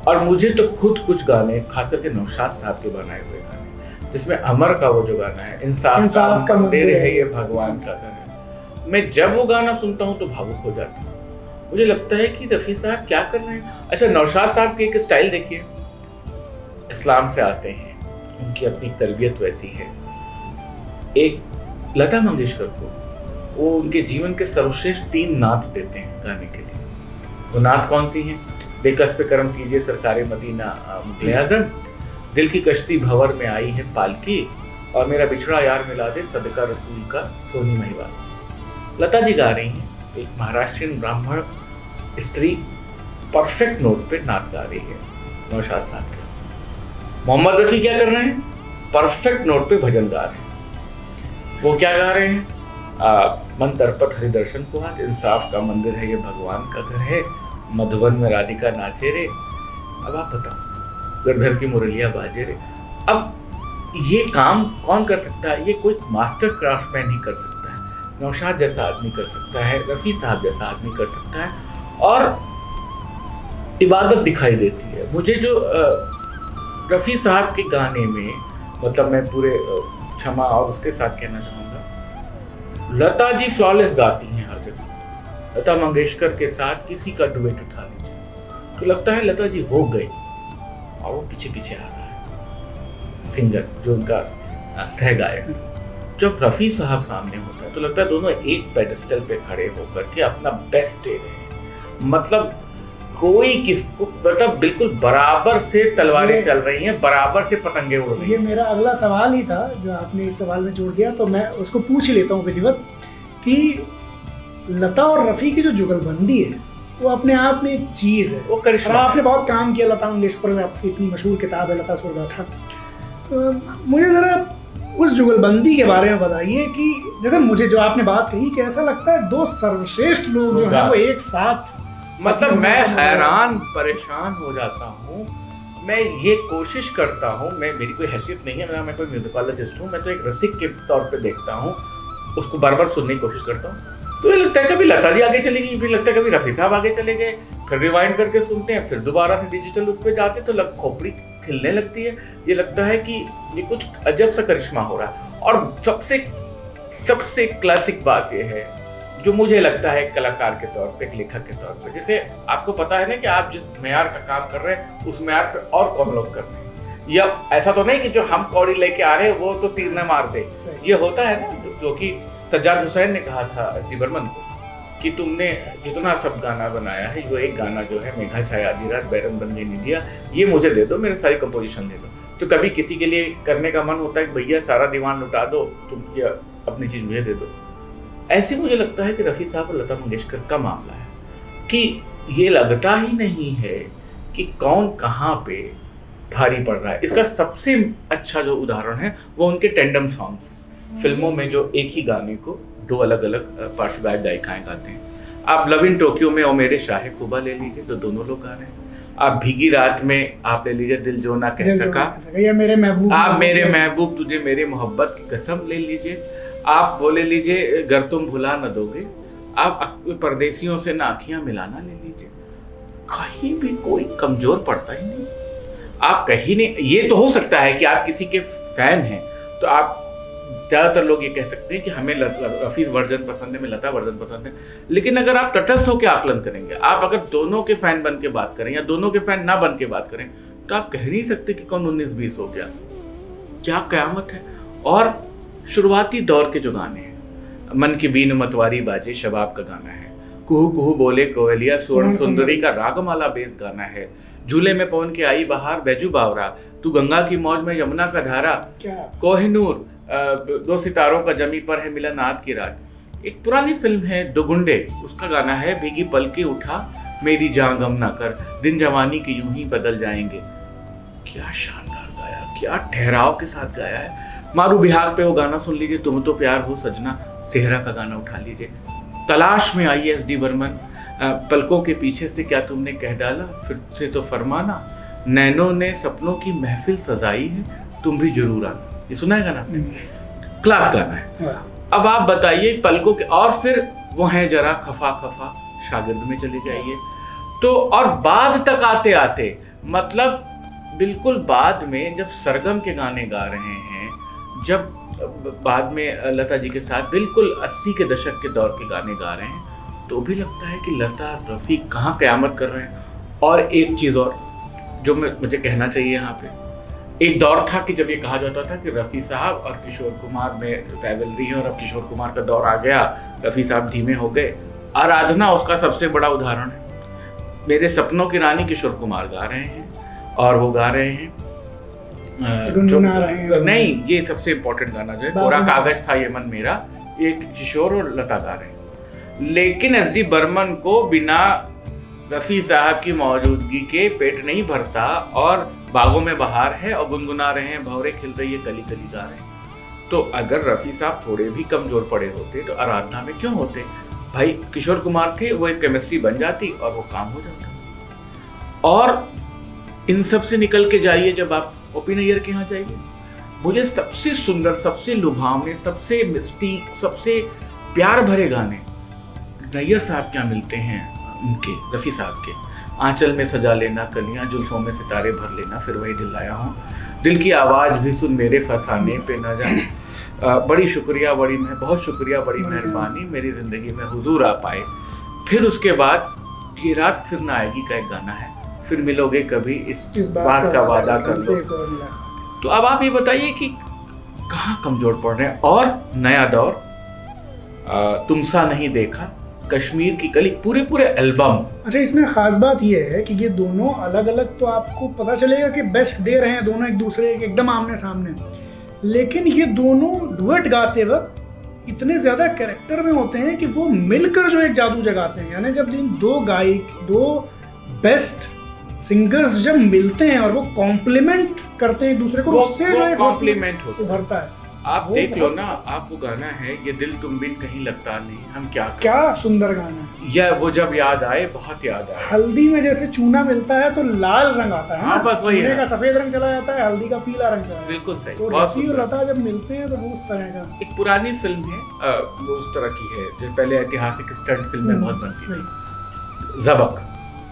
और मुझे तो खुद कुछ गाने खास करके नौशाद साहब के बनाए हुए गाने जिसमें अमर का वो जो गाना है इंसाफ, इंसाफ का मंदिर है। ये भगवान का है। मैं जब वो गाना सुनता हूँ तो भावुक हो जाती हूँ। मुझे लगता है कि रफ़ी साहब क्या कर रहे हैं? अच्छा नौशाद साहब की एक स्टाइल देखिए। इस्लाम से आते हैं। उनकी अपनी तरबियत वैसी है। एक लता मंगेशकर को वो उनके जीवन के सर्वश्रेष्ठ तीन नात देते हैं गाने के लिए। वो नात कौन सी हैं? बेकस पे कर्म कीजिए सरकार मदीना मुगल आज़म। दिल की कश्ती भंवर में आई है पालकी और मेरा बिछड़ा यार मिला दे सदका रसूल का सोनी महिवाल लता जी गा रही हैं एक महाराष्ट्रियन ब्राह्मण स्त्री परफेक्ट नोट पे नाच गा रही है नौशाद साहब के। मोहम्मद रफ़ी क्या कर रहे हैं? परफेक्ट नोट पे भजन गा रहे हैं। वो क्या गा रहे हैं? आ, मन तरपत हरिदर्शन को आज इंसाफ का मंदिर है ये भगवान का घर है। मधुबन में राधिका नाचे रे। अब आप बताओ, गरधर की मुरलिया बाजे रे। अब ये काम कौन कर सकता है? ये कोई मास्टर क्राफ्टमैन ही कर सकता है। नौशाद जैसा आदमी कर सकता है, रफ़ी साहब जैसा आदमी कर सकता है। और इबादत दिखाई देती है। मुझे जो रफ़ी साहब के गाने में मतलब मैं पूरे क्षमा और उसके साथ कहना चाहूँगा, लता जी फ्लॉलेस गाती हैं हर लता मंगेशकर के साथ किसी का डुएट उठा लीजिए। तो लगता है लता जी हो गए और वो पीछे पीछे आ रहा है। सिंगर जो उनका सह गायक जब रफ़ी साहब सामने होता है तो लगता है दोनों एक पेडेस्टल पे खड़े होकर के अपना बेस्ट दे रहे हैं। मतलब कोई किसको मतलब बिल्कुल बराबर से तलवारें चल रही हैं बराबर से पतंगे उड़ रही ये मेरा अगला सवाल ही था जो आपने इस सवाल में जोड़ दिया तो मैं उसको पूछ लेता हूँ विधिवत कि लता और रफ़ी की जो जुगलबंदी है वो अपने आप में एक चीज़ है। वो और करिश्मा आपने बहुत काम किया लता मंगेशकर में आपकी इतनी मशहूर किताब है लता सुरगाथा तो मुझे ज़रा उस जुगलबंदी के बारे में बताइए कि जैसे मुझे जो आपने बात कही कि ऐसा लगता है दो सर्वश्रेष्ठ लोग जो हैं वो एक साथ मतलब मैं हैरान परेशान हो जाता हूँ। मैं ये कोशिश करता हूँ मैं मेरी कोई हैसियत नहीं है मैं मैं कोई म्यूजिकोलॉजिस्ट हूँ मैं तो एक रसिक के तौर पे देखता हूँ उसको बार बार सुनने की कोशिश करता हूँ। तो ये लगता है कभी लता जी आगे चली गई फिर लगता है कभी रफी साहब आगे चले गए फिर रिवाइंड करके सुनते हैं फिर दोबारा से डिजिटल उस पर जाते तो लग खोपड़ी खिलने लगती है। ये लगता है कि ये कुछ अजब सा करिश्मा हो रहा है। और सबसे सबसे क्लासिक बात ये है जो मुझे लगता है कलाकार के तौर पे एक लेखक के तौर पे। जैसे आपको पता है ना कि आप जिस मैार का काम कर रहे हैं उस मैार पे और कौन लोग कर रहे हैं? या ऐसा तो नहीं कि जो हम कौड़ी लेके आ रहे हैं वो तो तीर न मार दे। ये होता है ना जो कि सज्जाद हुसैन ने कहा था डी बर्मन को कि तुमने जितना सब गाना बनाया है, वो एक गाना जो है, मेघा छाया आधी रात बैरन बन गई दिया ये मुझे दे दो, मेरे सारी कंपोजिशन दे दो। तो कभी किसी के लिए करने का मन होता है कि भैया, सारा दीवान लुटा दो, तुम ये अपनी चीज़ मुझे दे दो। ऐसे मुझे लगता है कि रफ़ी साहब और लता मंगेशकर का मामला है कि ये लगता ही नहीं है कि कौन कहाँ पे भारी पड़ रहा है। इसका सबसे अच्छा जो उदाहरण है, वो उनके टेंडम सॉन्ग्स हैं। फ़िल्मों में जो एक ही गाने को दो अलग अलग पार्श्व गायक गायिकाएँ गाते हैं। आप लव इन टोक्यो में ओ मेरे शाह खुबा ले लीजिए तो दोनों लोग गा रहे हैं। आप भीगी रात में आप ले लीजिए दिल जो ना कह सका या मेरे महबूब आप मेरे महबूब तुझे मेरे मोहब्बत की कसम ले लीजिए। आप वो ले लीजिए गर तुम भुला न दोगे। आप परदेसियों से ना आखियाँ मिलाना ले लीजिए। कहीं भी कोई कमज़ोर पड़ता ही नहीं। आप कहीं नहीं ये तो हो सकता है कि आप किसी के फ़ैन हैं तो आप ज़्यादातर लोग ये कह सकते हैं कि हमें ल- वर्जन पसंद है हमें लता वर्जन पसंद है। लेकिन अगर आप तटस्थ होकर आकलन करेंगे आप अगर दोनों के फ़ैन बन के बात करें या दोनों के फ़ैन ना बन के बात करें तो आप कह नहीं सकते कि कौन उन्नीस बीस हो गया। क्या कयामत है? और शुरुआती दौर के जो गाने हैं मन की बीन मतवारी बाजे शबाब का गाना है कुहू कुहू बोले कोयलिया स्वर्ण सुंदरी का रागमाला बेस गाना है झूले में पवन के आई बहार बैजू बावरा तू गंगा की मौज में यमुना का धारा क्या? कोहिनूर दो सितारों का जमी पर है मिलन आद की रात एक पुरानी फ़िल्म है, दुगुंडे। उसका गाना है, भीगी पल के उठा, मेरी जान गम ना कर, दिन जवानी के यूँ ही बदल जाएँगे। क्या शानदार गाया, क्या ठहराव के साथ गाया है। मारू बिहार पे वो गाना सुन लीजिए, तुम तो प्यार हो सजना। सेहरा का गाना उठा लीजिए। तलाश में आई एस डी बर्मन। पलकों के पीछे से क्या तुमने कह डाला? फिर से तो फरमाना, नैनों ने सपनों की महफिल सजाई है, तुम भी ज़रूर आना। ये सुना है गाना? क्लास गाना है। अब आप बताइए पलकों के और फिर वो है जरा खफा खफा शागिर्द में चले जाइए। तो और बाद तक आते आते मतलब बिल्कुल बाद में जब सरगम के गाने गा रहे हैं जब बाद में लता जी के साथ बिल्कुल 80 के दशक के दौर के गाने गा रहे हैं तो भी लगता है कि लता रफ़ी कहाँ क़यामत कर रहे हैं? और एक चीज़ और जो मुझे कहना चाहिए यहाँ पे। एक दौर था कि जब ये कहा जाता था कि रफ़ी साहब और किशोर कुमार में राइवलरी है और अब किशोर कुमार का दौर आ गया रफ़ी साहब धीमे हो गए। आराधना उसका सबसे बड़ा उदाहरण है। मेरे सपनों की रानी किशोर कुमार गा रहे हैं और वो गा रहे हैं। जो- गुनगुना रहे हैं। नहीं ये सबसे इम्पोर्टेंट गाना जो है कोरा कागज़ था ये मन मेरा ये किशोर और लता गा रहे हैं। लेकिन एस डी बर्मन को बिना रफ़ी साहब की मौजूदगी के पेट नहीं भरता और बागों में बहार है और गुनगुना रहे हैं, भौरे खिल रही है, कली कली गा रहे हैं। तो अगर रफ़ी साहब थोड़े भी कमज़ोर पड़े होते तो आराधना में क्यों होते? भाई किशोर कुमार थे, वो एक केमिस्ट्री बन जाती और वो काम हो जाता। और इन सबसे निकल के जाइए जब आप ओपी नैयर के यहाँ जाइए। मुझे सबसे सुंदर, सबसे लुभावने, सबसे मिस्टीक सबसे प्यार भरे गाने नैयर साहब क्या मिलते हैं उनके, रफ़ी साहब के? आंचल में सजा लेना कलियाँ जुल्फों में सितारे भर लेना फिर वही दिल लाया हूँ। दिल की आवाज़ भी सुन मेरे फसाने पे ना जा अ, बड़ी शुक्रिया बड़ी मैं बहुत शुक्रिया बड़ी मेहरबानी मेरी ज़िंदगी में हुजूर आ पाए। फिर उसके बाद ये रात फिर ना आएगी का एक गाना है। फिर मिलोगे कभी इस इस बात का वादा कर लो। तो अब आप ये बताइए कि कहाँ कमज़ोर पड़ रहे हैं? और नया दौर तुमसा नहीं देखा कश्मीर की कली पूरे पूरे एल्बम। अच्छा इसमें खास बात यह है कि ये दोनों अलग अलग तो आपको पता चलेगा कि बेस्ट दे रहे हैं दोनों एक दूसरे के एकदम आमने सामने लेकिन ये दोनों डुएट गाते वक्त इतने ज़्यादा कैरेक्टर में होते हैं कि वो मिलकर जो एक जादू जगाते हैं। यानी जब इन दो गायक दो बेस्ट सिंगर्स जब मिलते हैं और वो कॉम्प्लीमेंट करते हैं एक दूसरे को उससे जो एक है। उभरता है। आप देख लो ना आप वो गाना है ये दिल तुम बिन कहीं लगता नहीं हम क्या करें? क्या सुंदर गाना है। या वो जब याद आए बहुत याद आए। हल्दी में जैसे चूना मिलता है तो लाल रंग आता है हाँ, बस वही है। का सफ़ेद रंग चला जाता है हल्दी का पीला रंग चला बिल्कुल सही तो बहुत रफी और सुंदर। लता जब मिलते हैं तो वो उस तरह का। एक पुरानी फ़िल्म है वो उस तरह की है जो पहले ऐतिहासिक स्टंट फ़िल्में बहुत बनती। थी। जबक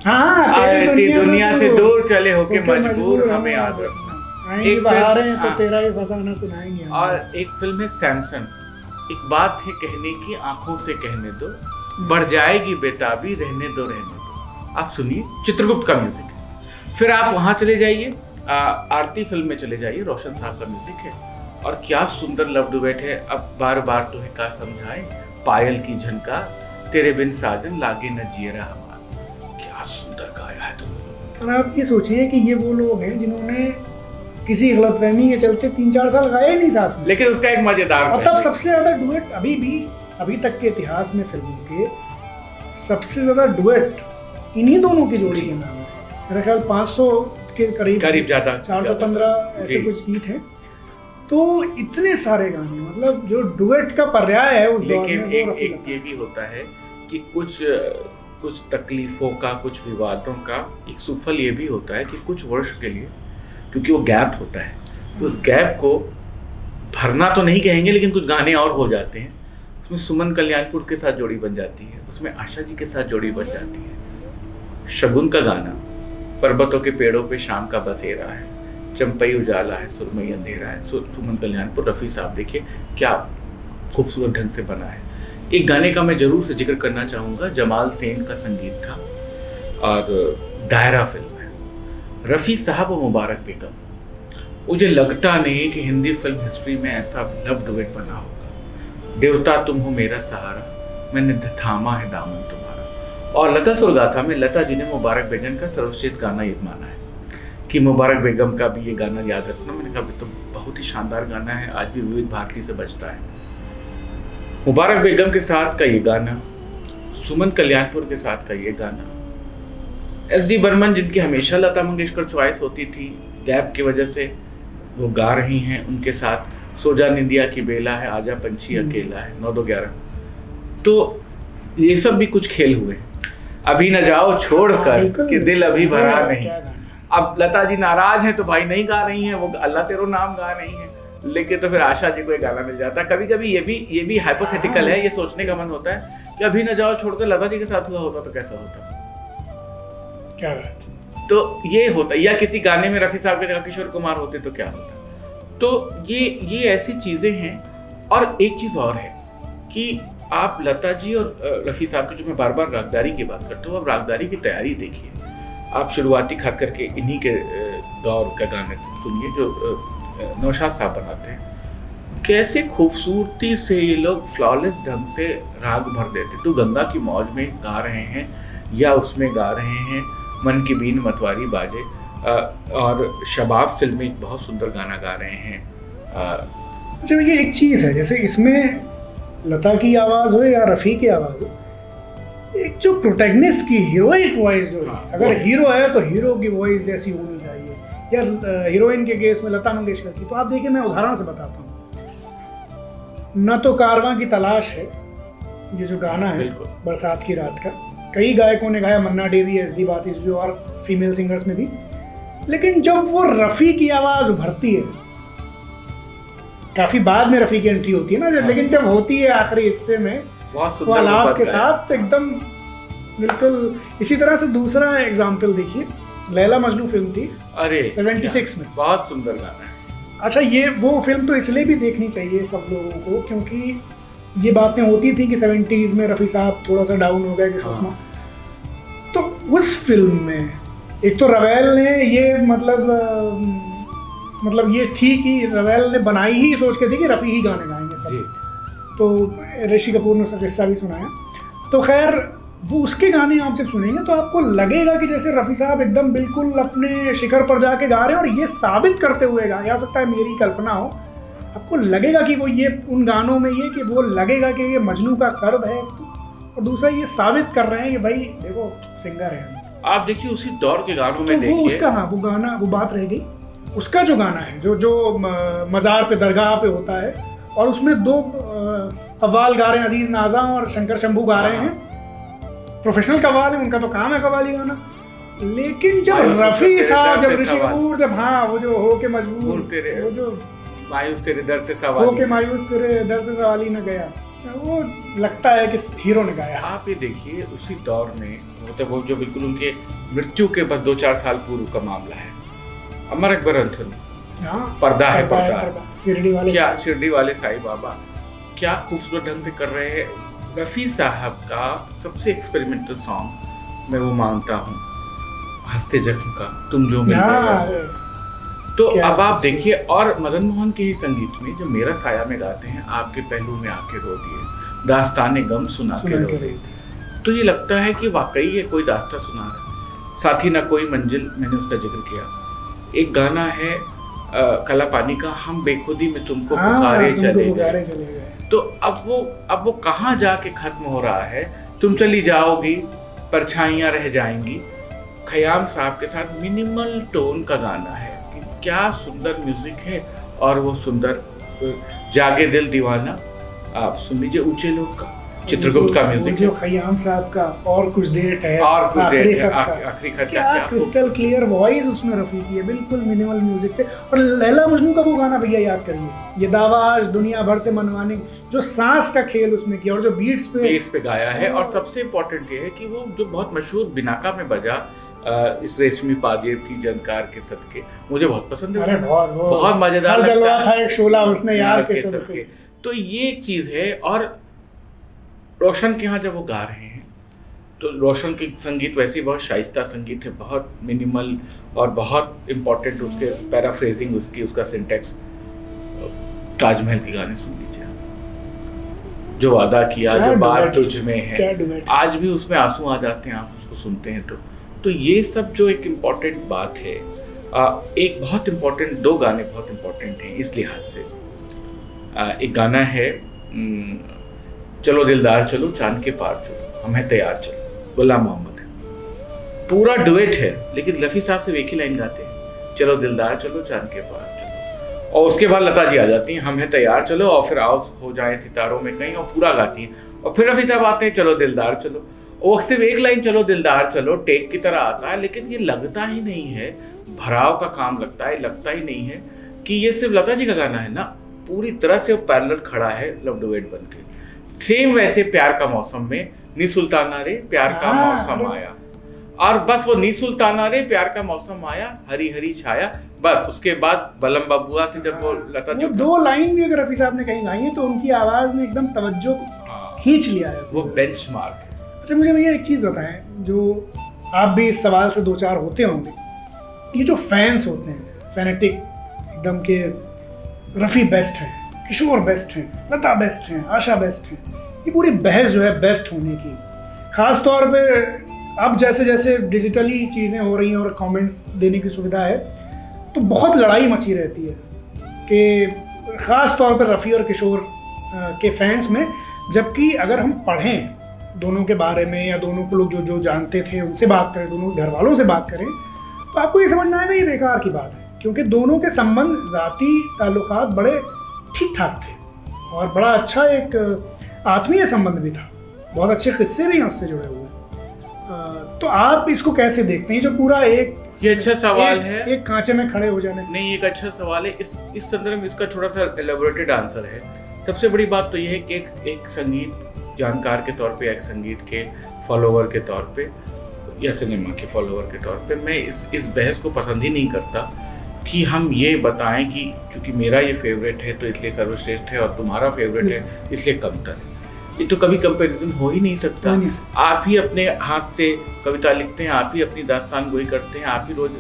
हाँ आए थी दुनिया से दूर। चले होके मजबूर हमें याद रखना आएँगे बाहर हैं तो हाँ। तेरा ही फसाना सुनाएँगे और एक फ़िल्म है सैमसन। एक बात है कहने की आँखों से कहने दो। बढ़ जाएगी बेताबी रहने दो रहने दो। आप सुनिए चित्रगुप्त का म्यूज़िक है फिर आप वहाँ चले जाइए। आरती फ़िल्म में चले जाइए रोशन साहब का म्यूज़िक है। और क्या सुंदर लव डुएट है। अब बार बार तुम्हें का समझाए पायल की झनका तेरे बिन साजन लागे न जियरा हमारा। क्या सुंदर गाया है तुमने। और आप ये सोचिए कि ये वो लोग हैं जिन्होंने किसी गलतफहमी के चलते तीन चार साल गाए नहीं साथ में। लेकिन उसका एक मज़ेदार और तब सबसे ज़्यादा डुएट अभी भी अभी तक के इतिहास में फ़िल्मों के सबसे ज़्यादा डुएट इन्हीं दोनों की जोड़ी के नाम है। मेरा ख्याल 500 के करीब करीब ज़्यादा 415 ऐसे कुछ गीत हैं। तो इतने सारे गाने मतलब जो डुएट का पर्याय है उस लेकिन एक एक ये भी होता है कि कुछ कुछ तकलीफों का कुछ विवादों का एक सुफल ये भी होता है कि कुछ वर्ष के लिए क्योंकि वो गैप होता है। तो उस गैप को भरना तो नहीं कहेंगे, लेकिन कुछ गाने और हो जाते हैं। उसमें सुमन कल्याणपुर के साथ जोड़ी बन जाती है, उसमें आशा जी के साथ जोड़ी बन जाती है। शगुन का गाना, पर्वतों के पेड़ों पे शाम का बसेरा है, चंपई उजाला है, सुरमई अंधेरा है। सुमन कल्याणपुर, रफ़ी साहब, देखिए क्या खूबसूरत ढंग से बना है। एक गाने का मैं ज़रूर से ज़िक्र करना चाहूँगा, जमाल सेन का संगीत था और दायरा फ़िल्म। रफ़ी साहब और मुबारक बेगम मुझे लगता नहीं कि हिंदी फ़िल्म हिस्ट्री में ऐसा लव डुएट बना होगा। देवता तुम हो मेरा सहारा मैंने थामा है दामन तुम्हारा। और लता सुरगाथा में लता जी ने मुबारक बेगम का सर्वश्रेष्ठ गाना ये माना है कि मुबारक बेगम का भी ये गाना याद रखना। मैंने कहा "भी तो बहुत ही शानदार गाना है, आज भी विविध भारती से बजता है। मुबारक बेगम के साथ का ये गाना, सुमन कल्याणपुर के साथ का ये गाना एस डी बर्मन जिनकी हमेशा लता मंगेशकर चॉइस होती थी गैप की वजह से वो गा रही हैं उनके साथ सोजा निंदिया की बेला है आजा पंछी हम्म। अकेला है नौ दो ग्यारह। तो ये सब भी कुछ खेल हुए। अभी न जाओ छोड़ कर बिल्कुल। कि दिल अभी भरा हाँ, नहीं। अब लता जी नाराज़ हैं तो भाई नहीं गा रही हैं वो अल्लाह तेरो नाम गा रही हैं। लेकिन तो फिर आशा जी को एक गाना मिल जाता है। कभी कभी ये भी ये भी हाइपोथेटिकल है ये सोचने का मन होता है कि अभी न जाओ छोड़कर लता जी के साथ हुआ होता तो कैसा होता? क्या गाना। तो ये होता, या किसी गाने में रफ़ी साहब के जगह किशोर कुमार होते तो क्या होता? तो ये ये ऐसी चीज़ें हैं, और एक चीज़ और है कि आप लता जी और रफ़ी साहब की जो मैं बार बार रागदारी की बात करता हूँ, अब रागदारी की तैयारी देखिए। आप शुरुआती खास करके इन्हीं के दौर का गाने सुनिए जो नौशाद साहब बनाते हैं। कैसे खूबसूरती से ये लोग फ्लॉलेस ढंग से राग भर देते तो गंगा की मौज में गा रहे हैं, या उसमें गा रहे हैं मन की बीन मतवारी बाजे। और शबाब फ़िल्म में एक बहुत सुंदर गाना गा रहे हैं। अच्छा ये एक चीज़ है जैसे इसमें लता की आवाज़ हो या रफ़ी की आवाज़ हो एक जो प्रोटेगनिस्ट की हीरोइक वॉइस जो है अगर हीरो है। तो हीरो की वॉइस जैसी होनी चाहिए। या हीरोइन के केस में लता मंगेशकर की तो आप देखिए मैं उदाहरण से बताता हूँ। न तो कारवां की तलाश है ये जो गाना है बरसात की रात का। कई गायकों ने गाया मन्ना डेवी एस डी बातिस भी और फीमेल सिंगर्स में भी। लेकिन जब वो रफ़ी की आवाज़ उभरती है काफ़ी बाद में रफ़ी की एंट्री होती है ना हाँ। लेकिन जब होती है आखिरी हिस्से में वो मोहब्बत के साथ एकदम बिल्कुल इसी तरह से दूसरा एग्ज़ाम्पल देखिए लैला मजनू फ़िल्म थी अरे 76 में। बहुत सुंदर गाना है। अच्छा ये वो फ़िल्म तो इसलिए भी देखनी चाहिए सब लोगों को क्योंकि ये बातें होती थी कि सेवेंटीज़ में रफ़ी साहब थोड़ा सा डाउन हो गए किशोर हाँ। तो उस फ़िल्म में एक तो रवेल ने ये मतलब मतलब ये थी कि रवेल ने बनाई ही सोच के थी कि रफ़ी ही गाने गाएँगे सब। तो ऋषि कपूर ने उसका किस्सा भी सुनाया। तो खैर वो उसके गाने आप जब सुनेंगे तो आपको लगेगा कि जैसे रफ़ी साहब एकदम बिल्कुल अपने शिखर पर जाके गा रहे हैं और ये साबित करते हुए गा या सकता है मेरी कल्पना हो आपको लगेगा कि वो ये उन गानों में ये कि वो लगेगा कि ये मजनू का कर्ब है। और दूसरा ये साबित कर रहे हैं कि भाई देखो सिंगर है। आप देखिए उसी दौर के गानों में तो वो उसका हाँ वो गाना वो बात रह गई। उसका जो गाना है जो जो मज़ार पे दरगाह पे होता है और उसमें दो कव्वाल गा रहे हैं अज़ीज़ नाजा और शंकर शंभू गा रहे हाँ। हैं। प्रोफेशनल कवाल है उनका तो काम है कवाली गाना। लेकिन जब रफी साहब जब ऋषि कपूर जब हाँ वो जो हो के मजबूर वो जो मायूस तेरे दर से सवाल के मायूस तेरे दर से सवाल ही न गया। वो लगता है कि हीरो ने गाया। आप ये देखिए उसी दौर में मतलब वो जो बिल्कुल उनके मृत्यु के बस दो चार साल पूर्व का मामला है। अमर अकबर एंथोनी हाँ पर्दा है पर्दा। शिरडी वाले क्या शिरडी वाले साईं बाबा? क्या खूबसूरत ढंग से कर रहे हैं। रफ़ी साहब का सबसे एक्सपेरिमेंटल सॉन्ग मैं वो मानता हूँ। हँसते जख्म का तुम जो मिल हाँ। तो अब आप देखिए और मदन मोहन के ही संगीत में जो मेरा साया में गाते हैं आपके पहलू में आके रो दिए दास्तान गम सुना के रो दिए। तो ये लगता है कि वाकई ये कोई दास्ता सुना रहा है। साथ ही ना कोई मंजिल मैंने उसका ज़िक्र किया। एक गाना है कला पानी का हम बेखुदी में तुमको हाँ, पुकारे चले गए। तो अब वो अब वो कहाँ जाके खत्म हो रहा है? तुम चली जाओगी परछाइयाँ रह जाएँगी। खयाम साहब के साथ मिनिमल टोन का गाना है। क्या सुंदर म्यूज़िक है और वो सुंदर जागे दिल दीवाना आप सुन लीजिए ऊँचे लोग का चित्रगुप्त का म्यूज़िक जो खयाम साहब का और कुछ देर ठहर और कुछ देर आखिरी खत क्या क्रिस्टल क्लियर वॉइस उसमें रफी की है बिल्कुल मिनिमल म्यूज़िक पे। और लैला मजनू का वो गाना भैया याद करिए ये दावा आज दुनिया भर से मनवाने जो सांस का खेल उसमें किया और जो बीट्स पे बेस पे गाया है और सबसे इम्पोर्टेंट ये है कि वो जो बहुत मशहूर बिनाका में बजा इस रेशमी पाजेब की जनकार के सदके मुझे बहुत पसंद है। बहुत बहुत मज़ेदार जलवा था एक शोला उसने यार के सदके। तो ये एक चीज़ है और रोशन के यहाँ जब वो गा रहे हैं तो रोशन के संगीत वैसे ही बहुत शाइस्ता संगीत है बहुत मिनिमल और बहुत इम्पोर्टेंट उसके पैराफ्रेजिंग उसकी उसका सिंटेक्स ताजमहल के गाने सुन लीजिए। जो वादा किया जो बात तुझ में है। आज भी उसमें आँसू आ जाते हैं आप उसको सुनते हैं तो। तो ये सब जो एक इंपॉर्टेंट बात है एक बहुत इंपॉर्टेंट दो गाने बहुत इंपॉर्टेंट हैं इस लिहाज से। एक गाना है चलो दिलदार चलो, चाँद के पार चलो, हम हैं तैयार चलो, गुलाम मोहम्मद। पूरा डुएट है, लेकिन रफ़ी साहब से एक ही लाइन गाते हैं, चलो दिलदार चलो, चाँद के पार चलो। और उसके बाद लता जी आ जाती हैं, हम हैं तैयार चलो, और फिर आओ, हो जाए सितारों में कहीं, और पूरा गाती हैं। और फिर रफ़ी साहब आते हैं, चलो दिलदार चलो। वो सिर्फ़ एक लाइन चलो दिलदार चलो टेक की तरह आता है लेकिन ये लगता ही नहीं है भराव का काम लगता है लगता ही नहीं है कि ये सिर्फ़ लता जी का गाना है ना पूरी तरह से वो पैरेलल खड़ा है लव डुएट बन के सेम वैसे प्यार का मौसम में नी सुल्ताना रे प्यार का हाँ, मौसम आया। और बस वो नी सुल्ताना रे प्यार का मौसम आया हरी हरी छाया बस उसके बाद बलम बबुआ से जब वो लता जी वो दो लाइन भी अगर रफी साहब ने कहीं गाई है तो उनकी आवाज़ ने एकदम तवज्जो हाँ, खींच लिया है। वो बेंच मार्क है। अच्छा मुझे भैया एक चीज़ बताएँ, जो आप भी इस सवाल से दो चार होते होंगे, ये जो फैंस होते हैं फैनेटिक एकदम के रफ़ी बेस्ट हैं, किशोर बेस्ट हैं, लता बेस्ट हैं, आशा बेस्ट हैं, ये पूरी बहस जो है बेस्ट होने की। ख़ास तौर पे अब जैसे जैसे डिजिटली चीज़ें हो रही हैं और कमेंट्स देने की सुविधा है तो बहुत लड़ाई मची रहती है कि ख़ास तौर पर रफ़ी और किशोर के फैंस में, जबकि अगर हम पढ़ें दोनों के बारे में या दोनों को लोग जो जो जानते थे उनसे बात करें दोनों के घर वालों से बात करें तो आपको ये समझना आएगा ये बेकार की बात है। क्योंकि दोनों के संबंध ज़ाती ताल्लुकात बड़े ठीक ठाक थे और बड़ा अच्छा एक आत्मीय संबंध भी था। बहुत अच्छे किस्से भी हैं उससे जुड़े हुए। तो आप इसको कैसे देखते हैं? जो पूरा एक ये अच्छा सवाल एक, है। एक कांचे में खड़े हो जाने नहीं एक अच्छा सवाल है। इस इस संदर्भ में इसका थोड़ा सा एलेबोरेटेड आंसर है। सबसे बड़ी बात तो ये है कि एक, एक संगीत जानकार के तौर पे एक संगीत के फॉलोवर के तौर पे या सिनेमा के फॉलोवर के तौर पे मैं इस इस बहस को पसंद ही नहीं करता कि हम ये बताएँ कि क्योंकि मेरा ये फेवरेट है तो इसलिए सर्वश्रेष्ठ है और तुम्हारा फेवरेट है इसलिए कमतर है ये तो कभी कंपैरिजन हो ही नहीं सकता। नहीं। आप ही अपने हाथ से कविता लिखते हैं आप ही अपनी दास्तान गोई करते हैं आप ही रोज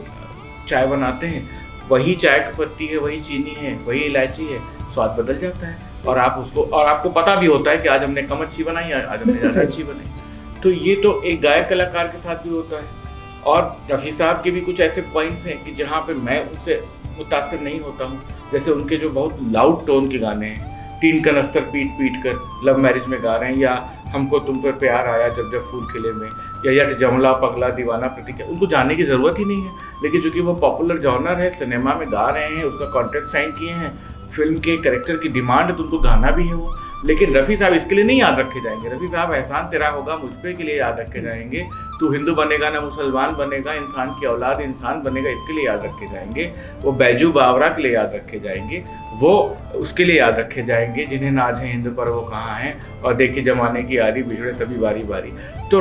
चाय बनाते हैं वही चाय की पत्ती है वही चीनी है वही इलायची है स्वाद बदल जाता है। और आप उसको और आपको पता भी होता है कि आज हमने कम अच्छी बनाई आज हमने ज़्यादा अच्छी बनाई। तो ये तो एक गायक कलाकार के साथ भी होता है। और रफ़ी साहब के भी कुछ ऐसे पॉइंट्स हैं कि जहाँ पे मैं उनसे मुतासर नहीं होता हूँ। जैसे उनके जो बहुत लाउड टोन के गाने हैं। तीन कनस्तर पीट पीट कर लव मैरिज में गा रहे हैं या हमको तुम पर प्यार आया जब जब फूल खिले में या यट जमला पगला दीवाना प्रतीक उनको जाने की ज़रूरत ही नहीं है। लेकिन चूँकि वो पॉपुलर जॉनर है सिनेमा में गा रहे हैं उसका कॉन्ट्रैक्ट साइन किए हैं फ़िल्म के करेक्टर की डिमांड है तो उनको गाना भी है वो। लेकिन रफ़ी साहब इसके लिए नहीं याद रखे जाएँगे। रफ़ी साहब, एहसान तेरा होगा, मुझ पर के लिए याद रखे जाएँगे। तू हिंदू बनेगा ना मुसलमान बनेगा, इंसान की औलाद इंसान बनेगा, इसके लिए याद रखे जाएँगे। वो बैजू बावरा के लिए याद रखे जाएँगे। वो उसके लिए याद रखे जाएँगे, जिन्हें नाज है हिंदू पर, वो कहाँ हैं? और देखिए जमाने की आरी बिछड़े सभी बारी बारी तो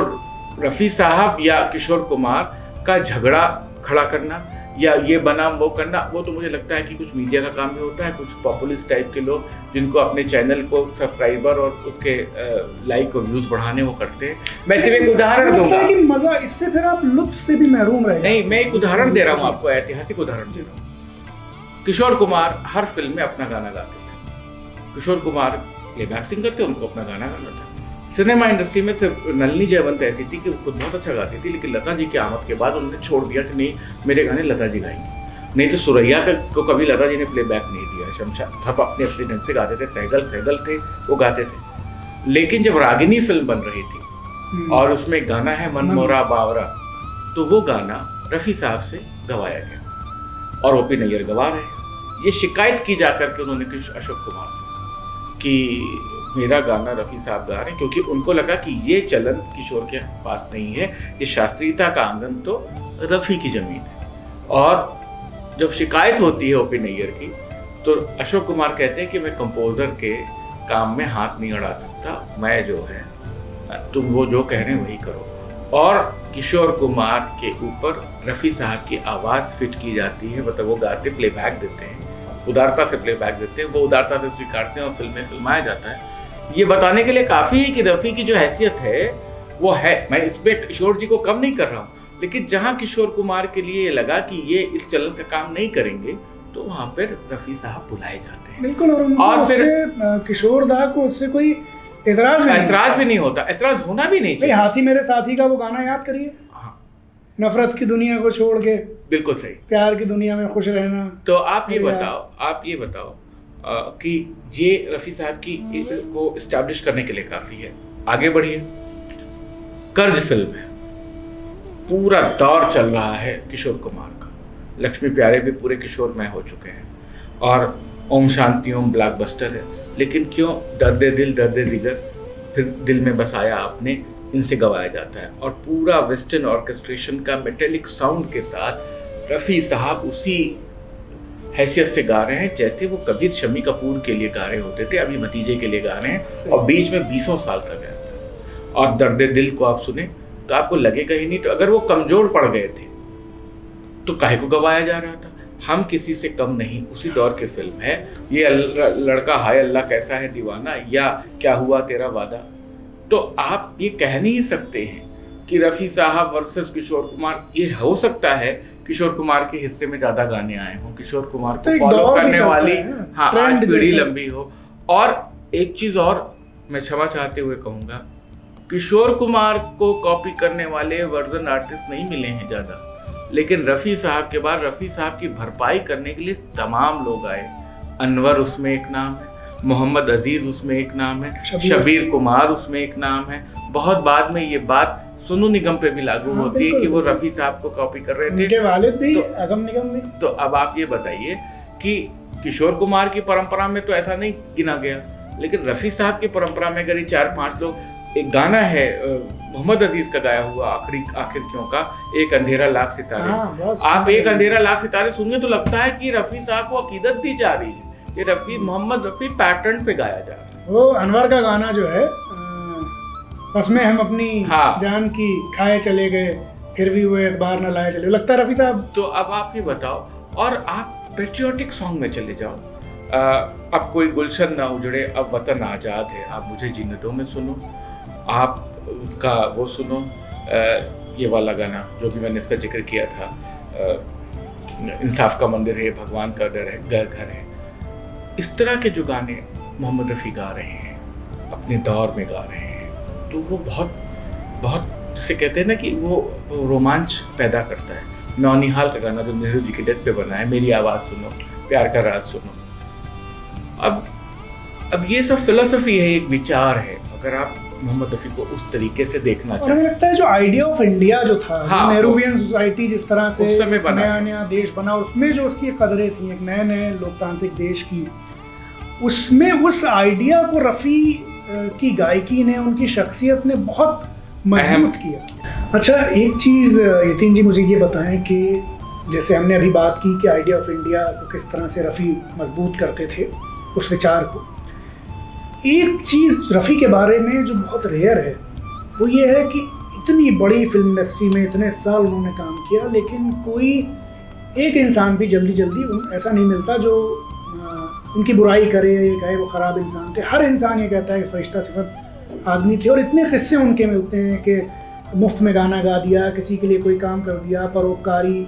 रफ़ी साहब या किशोर कुमार का झगड़ा खड़ा करना या ये बना वो करना वो तो मुझे लगता है कि कुछ मीडिया का काम भी होता है कुछ पॉपुलिस्ट टाइप के लोग जिनको अपने चैनल को सब्सक्राइबर और उसके लाइक और व्यूज़ बढ़ाने वो करते हैं। मैं सिर्फ़ एक उदाहरण दूँगा। कि मज़ा इससे फिर आप लुत्फ से भी महरूम रहे नहीं मैं एक उदाहरण दे रहा हूँ आपको ऐतिहासिक उदाहरण दे रहा हूँ। किशोर कुमार हर फ़िल्म में अपना गाना गाते थे। किशोर कुमार प्लेबैक सिंगर थे उनको अपना गाना गाना था। सिनेमा इंडस्ट्री में सिर्फ़ नलनी जयवंत ऐसी थी कि वो खुद बहुत अच्छा गाती थी लेकिन लता जी की आमद के बाद उन्होंने छोड़ दिया कि नहीं मेरे गाने लता जी गाएँगे। नहीं तो सुरैया का को कभी लता जी ने प्लेबैक नहीं दिया। शमशा थप अपने अपने ढंग से गाते थे सहगल सहगल थे वो गाते थे। लेकिन जब रागिनी फ़िल्म बन रही थी हम्म। और उसमें गाना है मनमोरा बावरा तो वो गाना रफ़ी साहब से गवाया गया। और ओपी नैयर गवा रहे। ये शिकायत की जाकर के उन्होंने अशोक कुमार से कि मेरा गाना रफ़ी साहब गा रहे हैं, क्योंकि उनको लगा कि ये चलन किशोर के पास नहीं है, ये शास्त्रीयता का आँगन तो रफ़ी की ज़मीन है। और जब शिकायत होती है ओपी नैयर की तो अशोक कुमार कहते हैं कि मैं कंपोज़र के काम में हाथ नहीं अड़ा सकता, मैं जो है, तुम वो जो कह रहे हैं वही करो। और किशोर कुमार के ऊपर रफ़ी साहब की आवाज़ फिट की जाती है मतलब वो गाते प्लेबैक देते हैं। उदारता से प्लेबैक देते हैं, वो उदारता से स्वीकारते हैं और फ़िल्में फिल्माया जाता है। ये बताने के लिए काफ़ी है कि रफ़ी की जो हैसियत है वो है। मैं इस पर किशोर जी को कम नहीं कर रहा हूँ लेकिन जहाँ किशोर कुमार के लिए लगा कि ये इस चलन का काम नहीं करेंगे तो वहाँ पर रफ़ी साहब बुलाए जाते हैं। बिल्कुल और, और फिर किशोर दा को उससे कोई एतराज़ नहीं एतराज़ भी नहीं होता। एतराज़ होना भी नहीं चाहिए। हाथी मेरे साथी का वो गाना याद करिए। हाँ। नफरत की दुनिया को छोड़ के बिल्कुल सही। प्यार की दुनिया में खुश रहना। तो आप ये बताओ आप ये बताओ कि ये रफ़ी साहब की को इस्टेब्लिश करने के लिए काफ़ी है। आगे बढ़िए। कर्ज फ़िल्म है। पूरा दौर चल रहा है किशोर कुमार का। लक्ष्मी प्यारे भी पूरे किशोर में हो चुके हैं। और ओम शांति, ओम ब्लॉकबस्टर है। लेकिन क्यों दर्द दिल, दर्द दिगर फिर दिल में बसाया आपने, इनसे गवाया जाता है। और पूरा वेस्टर्न ऑर्केस्ट्रेशन का मेटेलिक साउंड के साथ रफ़ी साहब उसी हैसियत से गा रहे हैं जैसे वो कबीर शमी कपूर के लिए गा रहे होते थे अभी भतीजे के लिए गा रहे हैं और बीच में बीसों साल का गया था। और दर्द दिल को आप सुने तो आपको लगेगा ही नहीं तो अगर वो कमज़ोर पड़ गए थे तो काहे को गवाया जा रहा था? हम किसी से कम नहीं उसी दौर की फ़िल्म है। ये लड़का हाय अल्लाह कैसा है दीवाना? या क्या हुआ तेरा वादा? तो आप ये कह नहीं सकते हैं कि रफ़ी साहब वर्सेस किशोर कुमार ये हो सकता है किशोर कुमार के हिस्से में ज़्यादा गाने आए हों। किशोर कुमार को फॉलो तो करने वाली हाँ आज पीढ़ी लंबी हो। और एक चीज़ और मैं क्षमा चाहते हुए कहूँगा किशोर कुमार को कॉपी करने वाले वर्जन आर्टिस्ट नहीं मिले हैं ज़्यादा। लेकिन रफ़ी साहब के बाद रफ़ी साहब की भरपाई करने के लिए तमाम लोग आए। अनवर उसमें एक नाम है मोहम्मद अज़ीज़ उसमें एक नाम है शबीर कुमार उसमें एक नाम है। बहुत बाद में ये बात सोनू निगम पे भी लागू हाँ, होती है कि वो रफी साहब को कॉपी कर रहे थे। उनके वालिद भी तो, अगम निगम भी। तो अब आप ये बताइए कि किशोर कुमार की परंपरा में तो ऐसा नहीं गिना गया लेकिन रफी साहब की परंपरा में अगर ये चार पाँच लोग एक गाना है मोहम्मद अज़ीज़ का गाया हुआ आखिरी आखिर क्यों का एक अंधेरा लाख सितारे। हाँ, आप एक अंधेरा लाख सितारे सुनिए तो लगता है कि रफी साहब को अकीदत दी जा रही है ये रफी मोहम्मद रफी पैटर्न पे गाया जा रहा है। वो अनवर का गाना जो है उसमें हम अपनी हाँ। जान की खाए चले गए फिर भी वो एतबार ना लाए चले। लगता है रफ़ी साहब। तो अब आप ये बताओ और आप पेट्रियोटिक सॉन्ग में चले जाओ। आ, अब कोई गुलशन ना उजड़े अब वतन आज़ाद है। आप मुझे जिन्नतों में सुनो आप का वो सुनो आ, ये वाला गाना जो भी मैंने इसका ज़िक्र किया था। आ, इंसाफ का मंदिर है भगवान का डर है घर घर है। इस तरह के जो गाने मोहम्मद रफ़ी गा रहे हैं अपने दौर में गा रहे हैं तो वो बहुत बहुत जिसे कहते हैं ना कि वो रोमांच पैदा करता है। नौनिहाल का गाना जो नेहरू जी के डेथ पे बना है मेरी आवाज़ सुनो प्यार का राज सुनो। अब अब ये सब फिलोसफी है एक विचार है। अगर आप मोहम्मद रफ़ी को उस तरीके से देखना और हमें लगता है जो आइडिया ऑफ़ इंडिया जो था हाँ, नेहरूवियन सोसाइटी जिस तरह से उस समय बना नया नया देश बना उसमें जो उसकी कदरें थी एक नए नए लोकतांत्रिक देश की उसमें उस आइडिया को रफ़ी की गायकी ने उनकी शख्सियत ने बहुत मज़बूत किया। अच्छा एक चीज़ यतीन जी मुझे ये बताएँ कि जैसे हमने अभी बात की कि आइडिया ऑफ़ इंडिया को किस तरह से रफ़ी मज़बूत करते थे उस विचार को। एक चीज़ रफ़ी के बारे में जो बहुत रेयर है वो ये है कि इतनी बड़ी फ़िल्म इंडस्ट्री में इतने साल उन्होंने काम किया लेकिन कोई एक इंसान भी जल्दी जल्दी ऐसा नहीं मिलता जो उनकी बुराई करे कहे वो ख़राब इंसान थे। हर इंसान ये कहता है कि फरिश्ता सिफत आदमी थे और इतने किस्से उनके मिलते हैं कि मुफ़्त में गाना गा दिया किसी के लिए कोई काम कर दिया परोपकारी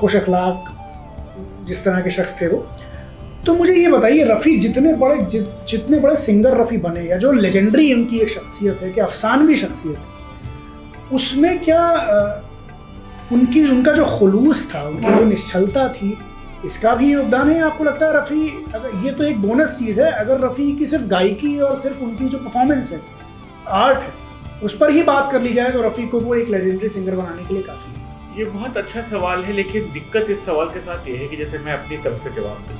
खुश अखलाक जिस तरह के शख्स थे वो। तो मुझे ये बताइए रफ़ी जितने बड़े जि, जितने बड़े सिंगर रफ़ी बने या जो लेजेंडरी उनकी एक शख्सियत है कि अफसानवी शख्सियत उसमें क्या उनकी उनका जो खलूस था उनकी जो निश्चलता थी इसका भी योगदान है, आपको लगता है रफ़ी, अगर ये तो एक बोनस चीज़ है, अगर रफ़ी की सिर्फ़ गायकी और सिर्फ़ उनकी जो परफॉर्मेंस है आर्ट है, उस पर ही बात कर ली जाए तो रफ़ी को वो एक लेजेंडरी सिंगर बनाने के लिए काफ़ी है। ये बहुत अच्छा सवाल है, लेकिन दिक्कत इस सवाल के साथ ये है कि जैसे मैं अपनी तरफ़ से जवाब दूँ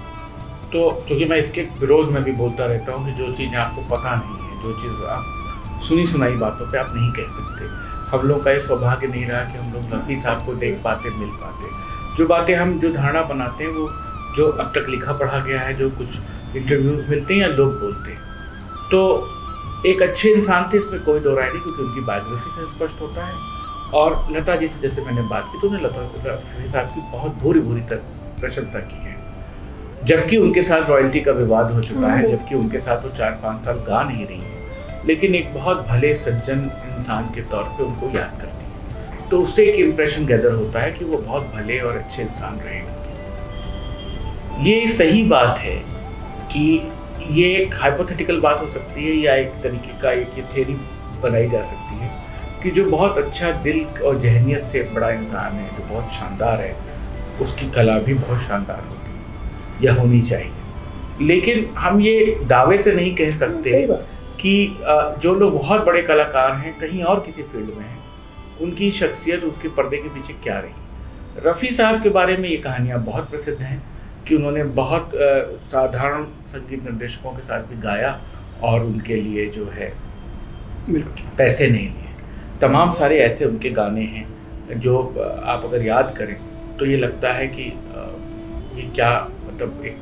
तो क्योंकि मैं इसके विरोध में भी बोलता रहता हूँ कि जो चीज़ें आपको पता नहीं है, जो चीज़ आप सुनी सुनाई बातों पे आप नहीं कह सकते। हम लोग का ये सौभाग्य नहीं रहा कि हम लोग नफी साहब को देख पाते, मिल पाते। जो बातें हम, जो धारणा बनाते हैं, वो जो अब तक लिखा पढ़ा गया है, जो कुछ इंटरव्यूज़ मिलते हैं या लोग बोलते हैं। तो एक अच्छे इंसान थे, इसमें कोई दो राय नहीं, क्योंकि उनकी बायोग्राफी से स्पष्ट होता है। और लता जी से जैसे मैंने बात की तो उन्हें लता साहब की बहुत भूरी भूरी तक प्रशंसा की है। जबकि उनके साथ रॉयल्टी का विवाद हो चुका है, जबकि उनके साथ वो चार पाँच साल गा नहीं रही है। लेकिन एक बहुत भले सज्जन इंसान के तौर पे उनको याद करती तो उससे एक इम्प्रेशन गैदर होता है कि वो बहुत भले और अच्छे इंसान रहे ये सही बात है कि ये एक हाइपोथेटिकल बात हो सकती है या एक तरीके का एक ये थेरी बनाई जा सकती है कि जो बहुत अच्छा दिल और जहनीत से बड़ा इंसान है जो बहुत शानदार है उसकी कला भी बहुत शानदार होती है या होनी चाहिए। लेकिन हम ये दावे से नहीं कह सकते कि जो लोग बहुत बड़े कलाकार हैं कहीं और किसी फ़ील्ड में हैं उनकी शख्सियत उसके पर्दे के पीछे क्या रही? रफ़ी साहब के बारे में ये कहानियाँ बहुत प्रसिद्ध हैं कि उन्होंने बहुत साधारण संगीत निर्देशकों के साथ भी गाया और उनके लिए जो है पैसे नहीं लिए। तमाम सारे ऐसे उनके गाने हैं जो आप अगर याद करें तो ये लगता है कि ये क्या मतलब एक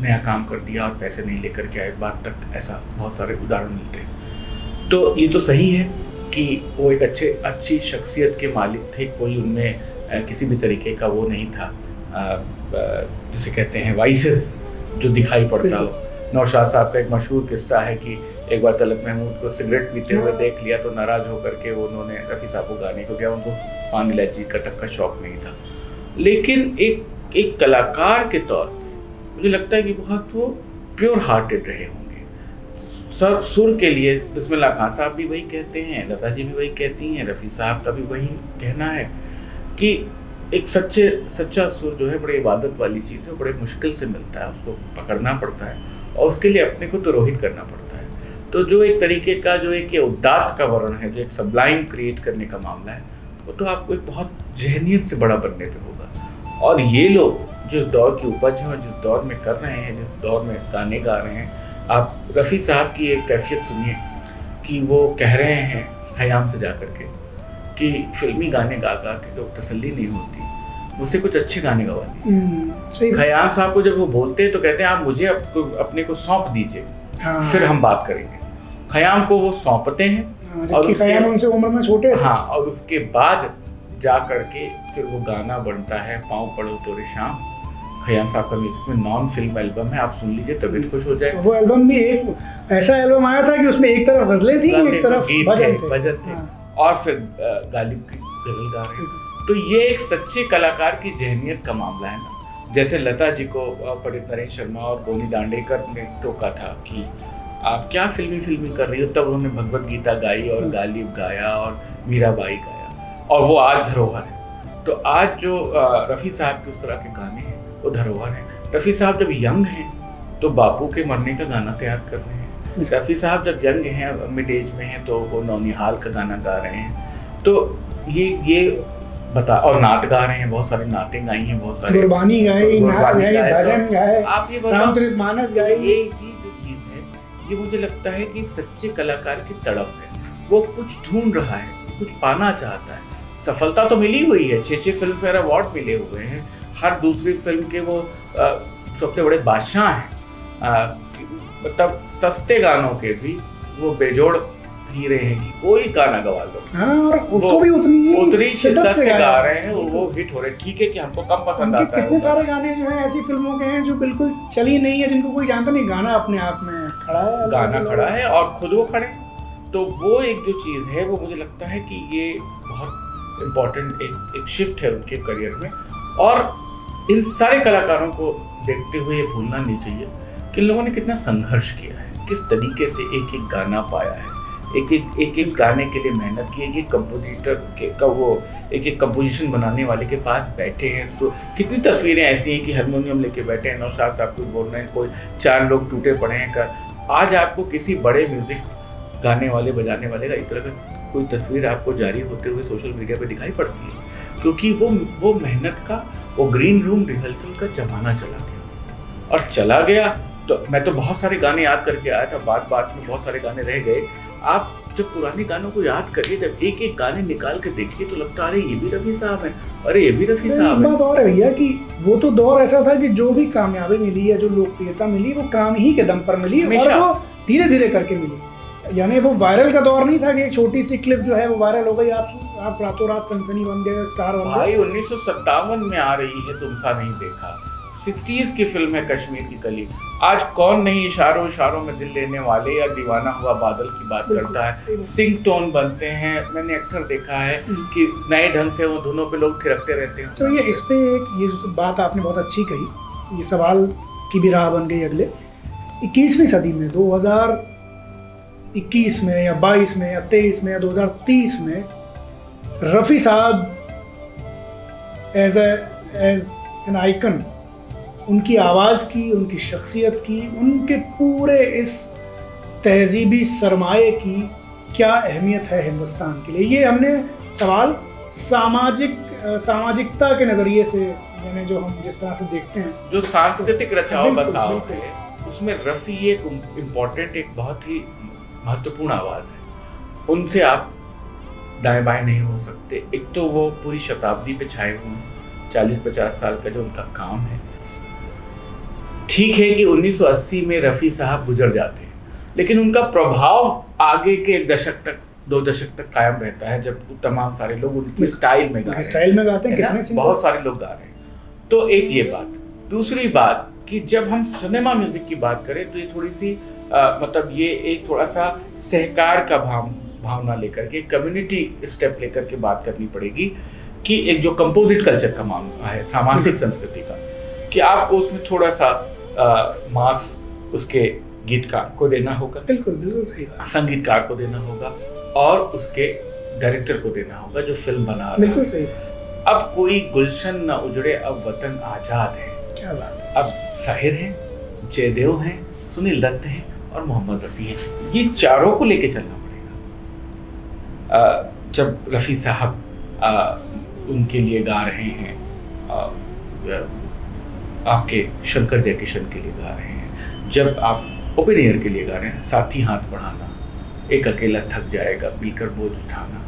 नया काम कर दिया और पैसे नहीं लेकर के आए बात तक ऐसा बहुत सारे उदाहरण मिलते हैं। तो ये तो सही है कि वो एक अच्छे अच्छी शख्सियत के मालिक थे कोई उनमें किसी भी तरीके का वो नहीं था। जिसे कहते हैं वाइसेस जो दिखाई पड़ता हो। नौशाद साहब का एक मशहूर किस्सा है कि एक बार तलक महमूद को सिगरेट पीते हुए देख लिया तो नाराज़ होकर के वो उन्होंने रफ़ी साहब को गाने को गया। उनको पान इलायची का तक का शौक नहीं था। लेकिन एक एक कलाकार के तौर मुझे लगता है कि बहुत वो प्योर हार्टेड रहे होंगे सर सुर के लिए बिस्मिल्ला खान साहब भी वही कहते हैं लता जी भी वही कहती हैं, रफ़ी साहब का भी वही कहना है कि एक सच्चे, सच्चा सुर जो है बड़े इबादत वाली चीज़ है, बड़े मुश्किल से मिलता है, उसको पकड़ना पड़ता है और उसके लिए अपने को तो रोहित करना पड़ता है। तो जो एक तरीके का, जो एक उदात का वर्ण है, जो एक सबलाइन क्रिएट करने का मामला है, वो तो आपको एक बहुत जहनीत से बड़ा बनने पर होगा। और ये लोग जिस दौर की उपज है और जिस दौर में कर रहे हैं, जिस दौर में गाने गा रहे हैं आप रफ़ी साहब की एक कैफियत सुनिए कि वो कह रहे हैं ख़याम से जा कर के कि फिल्मी गाने गा गा के तो तसल्ली नहीं होती मुझसे कुछ अच्छे गाने गवा लीजिए हम्म, खयाम साहब को जब वो बोलते हैं तो कहते हैं आप मुझे अपने को सौंप दीजिए हाँ। फिर हम बात करेंगे। खयाम को वो सौंपते हैं हाँ, और उसके उनसे उम्र में छोटे हाँ और उसके बाद जा करके फिर वो गाना बनता है पाँव पड़ो तो तोरे शाम। खयाम साहब का म्यूज़िक में नॉन फ़िल्म एल्बम है आप सुन लीजिए तभी खुश हो जाए वो एल्बम भी एक ऐसा एल्बम आया था कि उसमें एक तरफ़ गजलें थी एक तरफ़ भजन थे, भजन थे। हाँ। और फिर गालिब की गज़ल गा रहे तो ये एक सच्चे कलाकार की जहनीत का मामला है ना। जैसे लता जी को पंडित नरेश शर्मा और गोनी दांडेकर ने टोका था कि आप क्या फिल्मी फिल्मी कर रही हो तब उन्होंने भगवत गीता गाई और गालिब गाया और मीराबाई गाया। और वो आज धरोहर है। तो आज जो रफ़ी साहब के उस तरह के गाने हैं वो धरोहर है। रफ़ी साहब जब यंग हैं तो बापू के मरने का गाना तैयार कर रहे हैं। रफ़ी साहब जब यंग हैं मिड एज में हैं तो वो नौनिहाल का गाना गा रहे हैं। तो ये ये बता और नात गा रहे हैं बहुत सारे नाते गाई हैं बहुत सारे। गुरबानी गाई नात गाए भजन गाए आप ये बताओ रामचरितमानस गाए। ये जो चीज़ है ये मुझे लगता है कि एक सच्चे कलाकार की तड़प है। वो कुछ ढूंढ रहा है कुछ पाना चाहता है। सफलता तो मिली हुई है छः छः फ़िल्म फेयर अवार्ड मिले हुए हैं। हर दूसरी फ़िल्म के वो सबसे बड़े बादशाह हैं। मतलब सस्ते गानों के भी वो बेजोड़ हीरे हैं कि कोई गाना गवा लो। हाँ, उसको भी उतनी उतनी शिद्दत से गा रहे हैं वो वो हिट हो रहे हैं। ठीक है कि हमको कम पसंद आता है कितने सारे गाने जो हैं ऐसी फ़िल्मों के हैं जो बिल्कुल चली नहीं है जिनको कोई जानता नहीं गाना अपने आप में खड़ा है? गाना खड़ा है और खुद वो खड़े। तो वो एक जो चीज़ है वो मुझे लगता है कि ये बहुत इम्पोर्टेंट एक एक शिफ्ट है उनके करियर में। और इन सारे कलाकारों को देखते हुए ये भूलना नहीं चाहिए कि इन लोगों ने कितना संघर्ष किया है, किस तरीके से एक एक गाना पाया है। एक एक एक एक गाने के लिए मेहनत की एक एक कंपोजिटर के, का वो एक एक कंपोजिशन बनाने वाले के पास बैठे हैं। तो कितनी तस्वीरें ऐसी हैं कि हारमोनियम लेके बैठे हैं नौशाद साहब कुछ बोल रहे हैं, कोई चार लोग टूटे पड़े हैं, कर। आज आपको किसी बड़े म्यूज़िक गाने वाले, बजाने वाले का इस तरह का कोई तस्वीर आपको जारी होते हुए सोशल मीडिया पर दिखाई पड़ती है। क्योंकि वो वो मेहनत का वो ग्रीन रूम रिहर्सल का जमाना चला गया। और चला गया तो मैं तो बहुत सारे गाने याद करके आया था बात बात में बहुत सारे गाने रह गए। आप जब पुराने गानों को याद करिए जब एक एक गाने निकाल के देखिए तो लगता अरे ये भी रफी साहब है। अरे ये भी रफी साहब है। बात और है भैया कि वो तो दौर ऐसा था कि जो भी कामयाबी मिली या जो लोकप्रियता मिली वो काम ही के दम पर मिली और वो धीरे धीरे करके मिली। यानी वो वायरल का दौर नहीं था कि एक छोटी सी क्लिप जो है वो वायरल हो गई आप आप रातों रात सनसनी बन गए स्टार बन गए। भाई उन्नीस सौ सत्तावन में आ रही है तुमसा नहीं देखा। सिक्सटीज़ की फ़िल्म है कश्मीर की कली आज कौन नहीं इशारों इशारों में दिल लेने वाले या दीवाना हुआ बादल की बात करता है? सिंग टोन बनते हैं। मैंने अक्सर देखा है हम्म। कि नए ढंग से वो धुनों पे लोग थिरकते रहते हैं। तो ये इस पे एक ये जो बात आपने बहुत अच्छी कही ये सवाल की भी राह बन गई अगले। इक्कीसवीं सदी में दो हज़ार हज़ार इक्कीस में या बाईस में या तेईस में या दो हज़ार तीस में रफ़ी साहब एज एज एन आइकन उनकी आवाज़ की उनकी शख्सियत की उनके पूरे इस तहजीबी सरमाए की क्या अहमियत है हिंदुस्तान के लिए? ये हमने सवाल सामाजिक सामाजिकता के नज़रिए से यानी जो हम जिस तरह से देखते हैं। जो सांस्कृतिक रचाव बसाव है उसमें रफ़ी एक इंपॉर्टेंट एक बहुत ही महत्वपूर्ण आवाज़ है। उनसे आप दाएँ बाएँ नहीं हो सकते। एक तो वो पूरी शताब्दी पे छाए हुए हैं चालीस पचास साल का जो उनका काम है। ठीक है कि 1980 में रफ़ी साहब गुजर जाते हैं लेकिन उनका प्रभाव आगे के एक दशक तक दो दशक तक कायम रहता है जब तमाम सारे लोग उनकी स्टाइल में गा स्टाइल में गाते हैं? कितने बहुत सारे लोग गा रहे हैं। तो एक ये बात। दूसरी बात कि जब हम सिनेमा म्यूज़िक की बात करें तो ये थोड़ी सी आ, मतलब ये एक थोड़ा सा सहकार का भाव भावना लेकर के कम्युनिटी स्टेप लेकर के बात करनी पड़ेगी कि एक जो कंपोजिट कल्चर का मामला है सामाजिक संस्कृति का कि आपको उसमें थोड़ा सा मार्क्स उसके गीतकार को देना होगा। बिल्कुल बिल्कुल सही बात। संगीतकार को देना होगा और उसके डायरेक्टर को देना होगा जो फ़िल्म बना रहा बिल्कुल सही। अब कोई गुलशन न उजड़े अब वतन आज़ाद है। क्या बात अब साहिर हैं जयदेव हैं सुनील दत्त हैं और मोहम्मद रफ़ी हैं। ये चारों को लेके चलना पड़ेगा। जब रफ़ी साहब उनके लिए गा रहे हैं आपके शंकर जयकिशन के लिए गा रहे हैं जब आप ओपन एयर के लिए गा रहे हैं साथी हाथ बढ़ाना एक अकेला थक जाएगा पीकर बोझ उठाना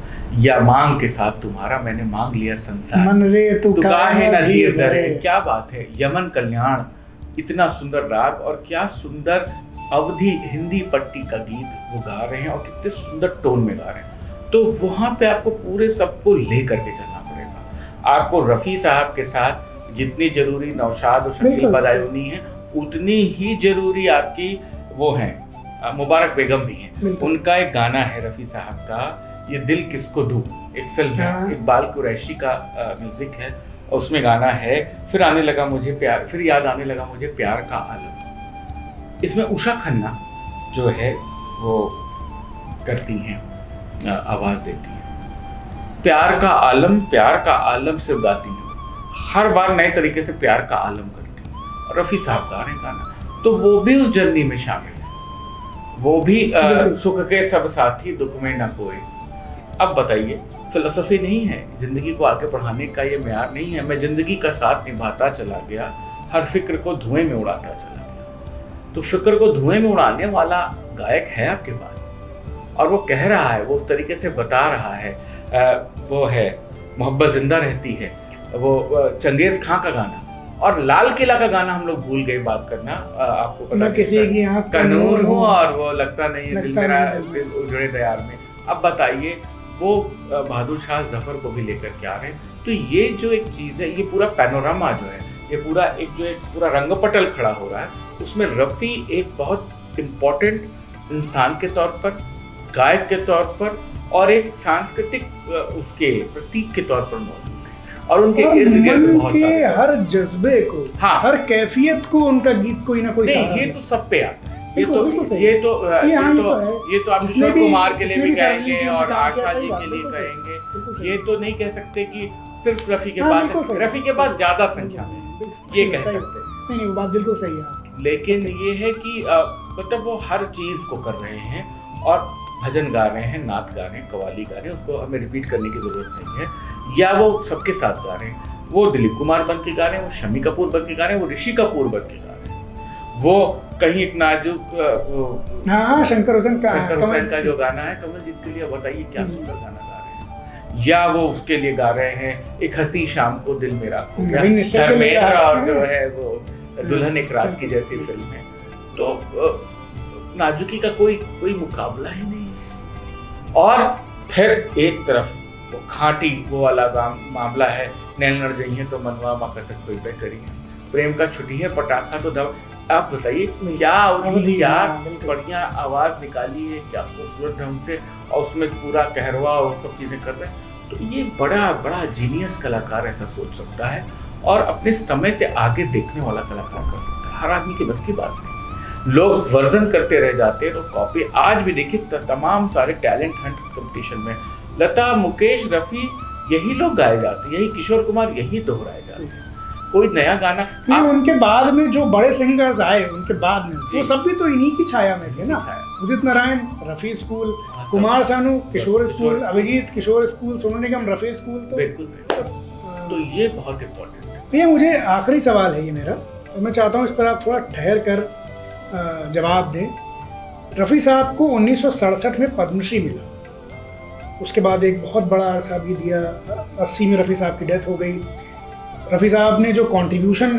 या मांग के साथ तुम्हारा मैंने मांग लिया संसार। मन रे तू तो काहे ना धीर। धरे क्या बात है यमन कल्याण इतना सुंदर राग और क्या सुंदर अवधि हिंदी पट्टी का गीत वो गा रहे हैं और कितने सुंदर टोन में गा रहे हैं। तो वहाँ पे आपको पूरे सबको ले करके चलना पड़ेगा। आपको रफ़ी साहब के साथ जितनी ज़रूरी नौशाद और शकील बदायूनी है उतनी ही ज़रूरी आपकी वो है मुबारक बेगम भी हैं। उनका एक गाना है रफ़ी साहब का ये दिल किसको दू? एक फ़िल्म है हाँ। इकबाल कुरैशी का म्यूज़िक है। और उसमें गाना है फिर आने लगा मुझे प्यार फिर याद आने लगा मुझे प्यार का आलम। इसमें उषा खन्ना जो है वो करती हैं आवाज़ देती हैं। प्यार का आलम प्यार का आलम से गाती हैं। हर बार नए तरीके से प्यार का आलम करती हैं। और रफ़ी साहब गा रहे गाना। तो वो भी उस जर्नी में शामिल है। वो भी सुख के सब साथी दुख में न कोई अब बताइए फिलोसफी नहीं है? ज़िंदगी को आगे बढ़ाने का ये मैार नहीं है? मैं ज़िंदगी का साथ निभाता चला गया हर फ़िक्र को धुएँ में उड़ाता चला तो फ़िक्र को धुएँ में उड़ाने वाला गायक है आपके पास। और वो कह रहा है वो उस तरीके से बता रहा है वो है मोहब्बत ज़िंदा रहती है वो चंगेज खां का गाना। और लाल किला का गाना हम लोग भूल गए बात करना आपको पता किसी की कानून हो और वो लगता नहीं है दिल मेरा दिल उजड़े दयार में। अब बताइए वो बहादुर शाह ज़फ़र को भी लेकर के आ रहे हैं। तो ये जो एक चीज़ है ये पूरा पैनोरामा जो है ये पूरा एक जो एक पूरा रंगपटल खड़ा हो रहा है। उसमें रफ़ी एक बहुत इम्पोर्टेंट इंसान के तौर पर गायक के तौर पर और एक सांस्कृतिक उसके प्रतीक के तौर पर मौजूद और उनके इर्द गिर्द बहुत के हर जज्बे को हाँ। हर कैफियत को उनका गीत कोई ना कोई नहीं ये तो सब पे आता है। ये तो ये तो ये तो ये तो आप किशोर कुमार के लिए भी कहेंगे और आशा जी के लिए कहेंगे ये तो नहीं कह सकते कि सिर्फ़ रफी के हाँ, पास रफी के पास ज़्यादा संख्या में ये कह सकते नहीं नहीं बात बिल्कुल सही है। लेकिन ये है कि मतलब वो हर चीज़ को कर रहे हैं और भजन गा रहे हैं नात गा रहे हैं कवाली गा रहे हैं उसको हमें रिपीट करने की ज़रूरत नहीं है। या वो सबके साथ गा रहे हैं। वो दिलीप कुमार बन के गा रहे हैं वो शमी कपूर बन के गा रहे हैं वो ऋषि कपूर बन के गा रहे हैं। वो कहीं एक नाजुक हाँ, हाँ शंकर हुसैन का शंकर हुसैन का जो। गाना है कमल जीत के लिए बताइए क्या हम्म। सुंदर गाना गा रहे हैं। या वो उसके लिए गा रहे हैं एक हँसी शाम को दिल मेरा धर्मेंद्र और जो है वो दुल्हन एक रात की जैसी फ़िल्म है। तो नाजुकी का कोई कोई मुकाबला ही नहीं। और फिर एक तरफ़ वो खाटी वो वाला मामला है नैन लड़ है तो मनवा माँ कसक कोई पे करी प्रेम का छुट्टी है पटाखा तो दब। आप बताइए क्या क्या बढ़िया आवाज़ निकाली है क्या खूबसूरत ढंग से और उसमें पूरा कहरवा और सब चीज़ें कर रहे हैं। तो ये बड़ा बड़ा जीनियस कलाकार ऐसा सोच सकता है। और अपने समय से आगे देखने वाला कलाकार कर सकता है। हर आदमी के बस की बात नहीं लोग वर्जन करते रह जाते हैं तो कॉपी आज भी देखिए तमाम सारे टैलेंट हंट कंपटीशन में। लता मुकेश रफ़ी यही लोग गाए जाते हैं यही किशोर कुमार यही दोहराए जाते हैं। कोई नया गाना आप... उनके बाद में जो बड़े सिंगर्स आए उनके बाद में वो सब भी तो इन्हीं की छाया में थे ना। उदित नारायण रफी स्कूल हाँ, Kumar Sanu Kishore school Abhijeet Kishore school Sonu Nigam Rafi school तो बिल्कुल तो ये बहुत इम्पोर्टेंट ये मुझे आखिरी सवाल है ये मेरा। और मैं चाहता हूँ इस पर आप थोड़ा ठहर कर जवाब दें। रफ़ी साहब को उन्नीस सौ सड़सठ में पद्मश्री मिला। उसके बाद एक बहुत बड़ा अरसा भी दिया, अस्सी में रफ़ी साहब की डेथ हो गई। रफ़ी साहब ने जो कंट्रीब्यूशन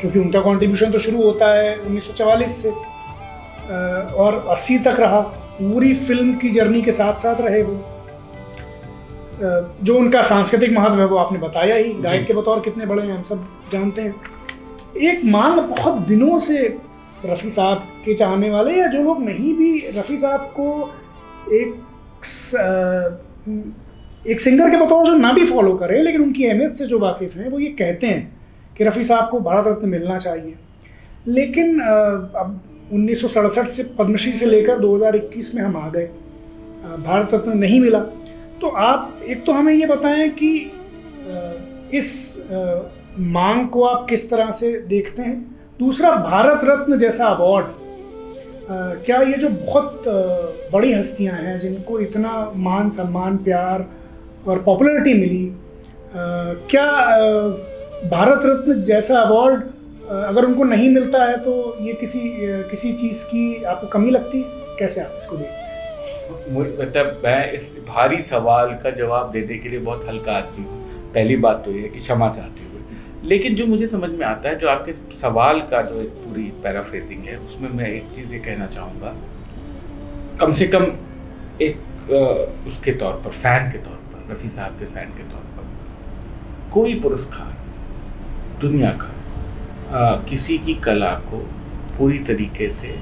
क्योंकि उनका कंट्रीब्यूशन तो शुरू होता है 1944 से और 80 तक रहा। पूरी फ़िल्म की जर्नी के साथ साथ रहे वो। जो उनका सांस्कृतिक महत्व है वो आपने बताया ही। गायक के बतौर कितने बड़े हैं हम सब जानते हैं। एक मांग बहुत दिनों से रफ़ी साहब के चाहने वाले या जो लोग नहीं भी रफ़ी साहब को एक एक सिंगर के बतौर जो ना भी फॉलो करें लेकिन उनकी अहमियत से जो वाकिफ़ हैं वो ये कहते हैं कि रफ़ी साहब को भारत रत्न मिलना चाहिए। लेकिन अब उन्नीस सौ सड़सठ से पद्मश्री से लेकर 2021 में हम आ गए। भारत रत्न नहीं मिला। तो आप, एक तो हमें ये बताएँ कि इस मांग को आप किस तरह से देखते हैं? दूसरा, भारत रत्न जैसा अवार्ड क्या ये जो बहुत बड़ी हस्तियाँ हैं, जिनको इतना मान, सम्मान, प्यार और पॉपुलैरिटी मिली क्या भारत रत्न जैसा अवार्ड अगर उनको नहीं मिलता है तो ये किसी किसी चीज़ की आपको कमी लगती है? कैसे आप इसको देखते मतलब मैं इस भारी सवाल का जवाब देने के लिए बहुत हल्का आदमी हूँ। पहली बात तो ये है कि क्षमा चाहती हूँ। लेकिन जो मुझे समझ में आता है जो आपके सवाल का जो एक पूरी पैराफ्रेजिंग है उसमें मैं एक चीज़ ये कहना चाहूँगा। कम से कम एक उसके तौर पर फ़ैन के तौर पर रफ़ी साहब के फ़ैन के तौर पर कोई पुरस्कार दुनिया का आ, किसी की कला को पूरी तरीके से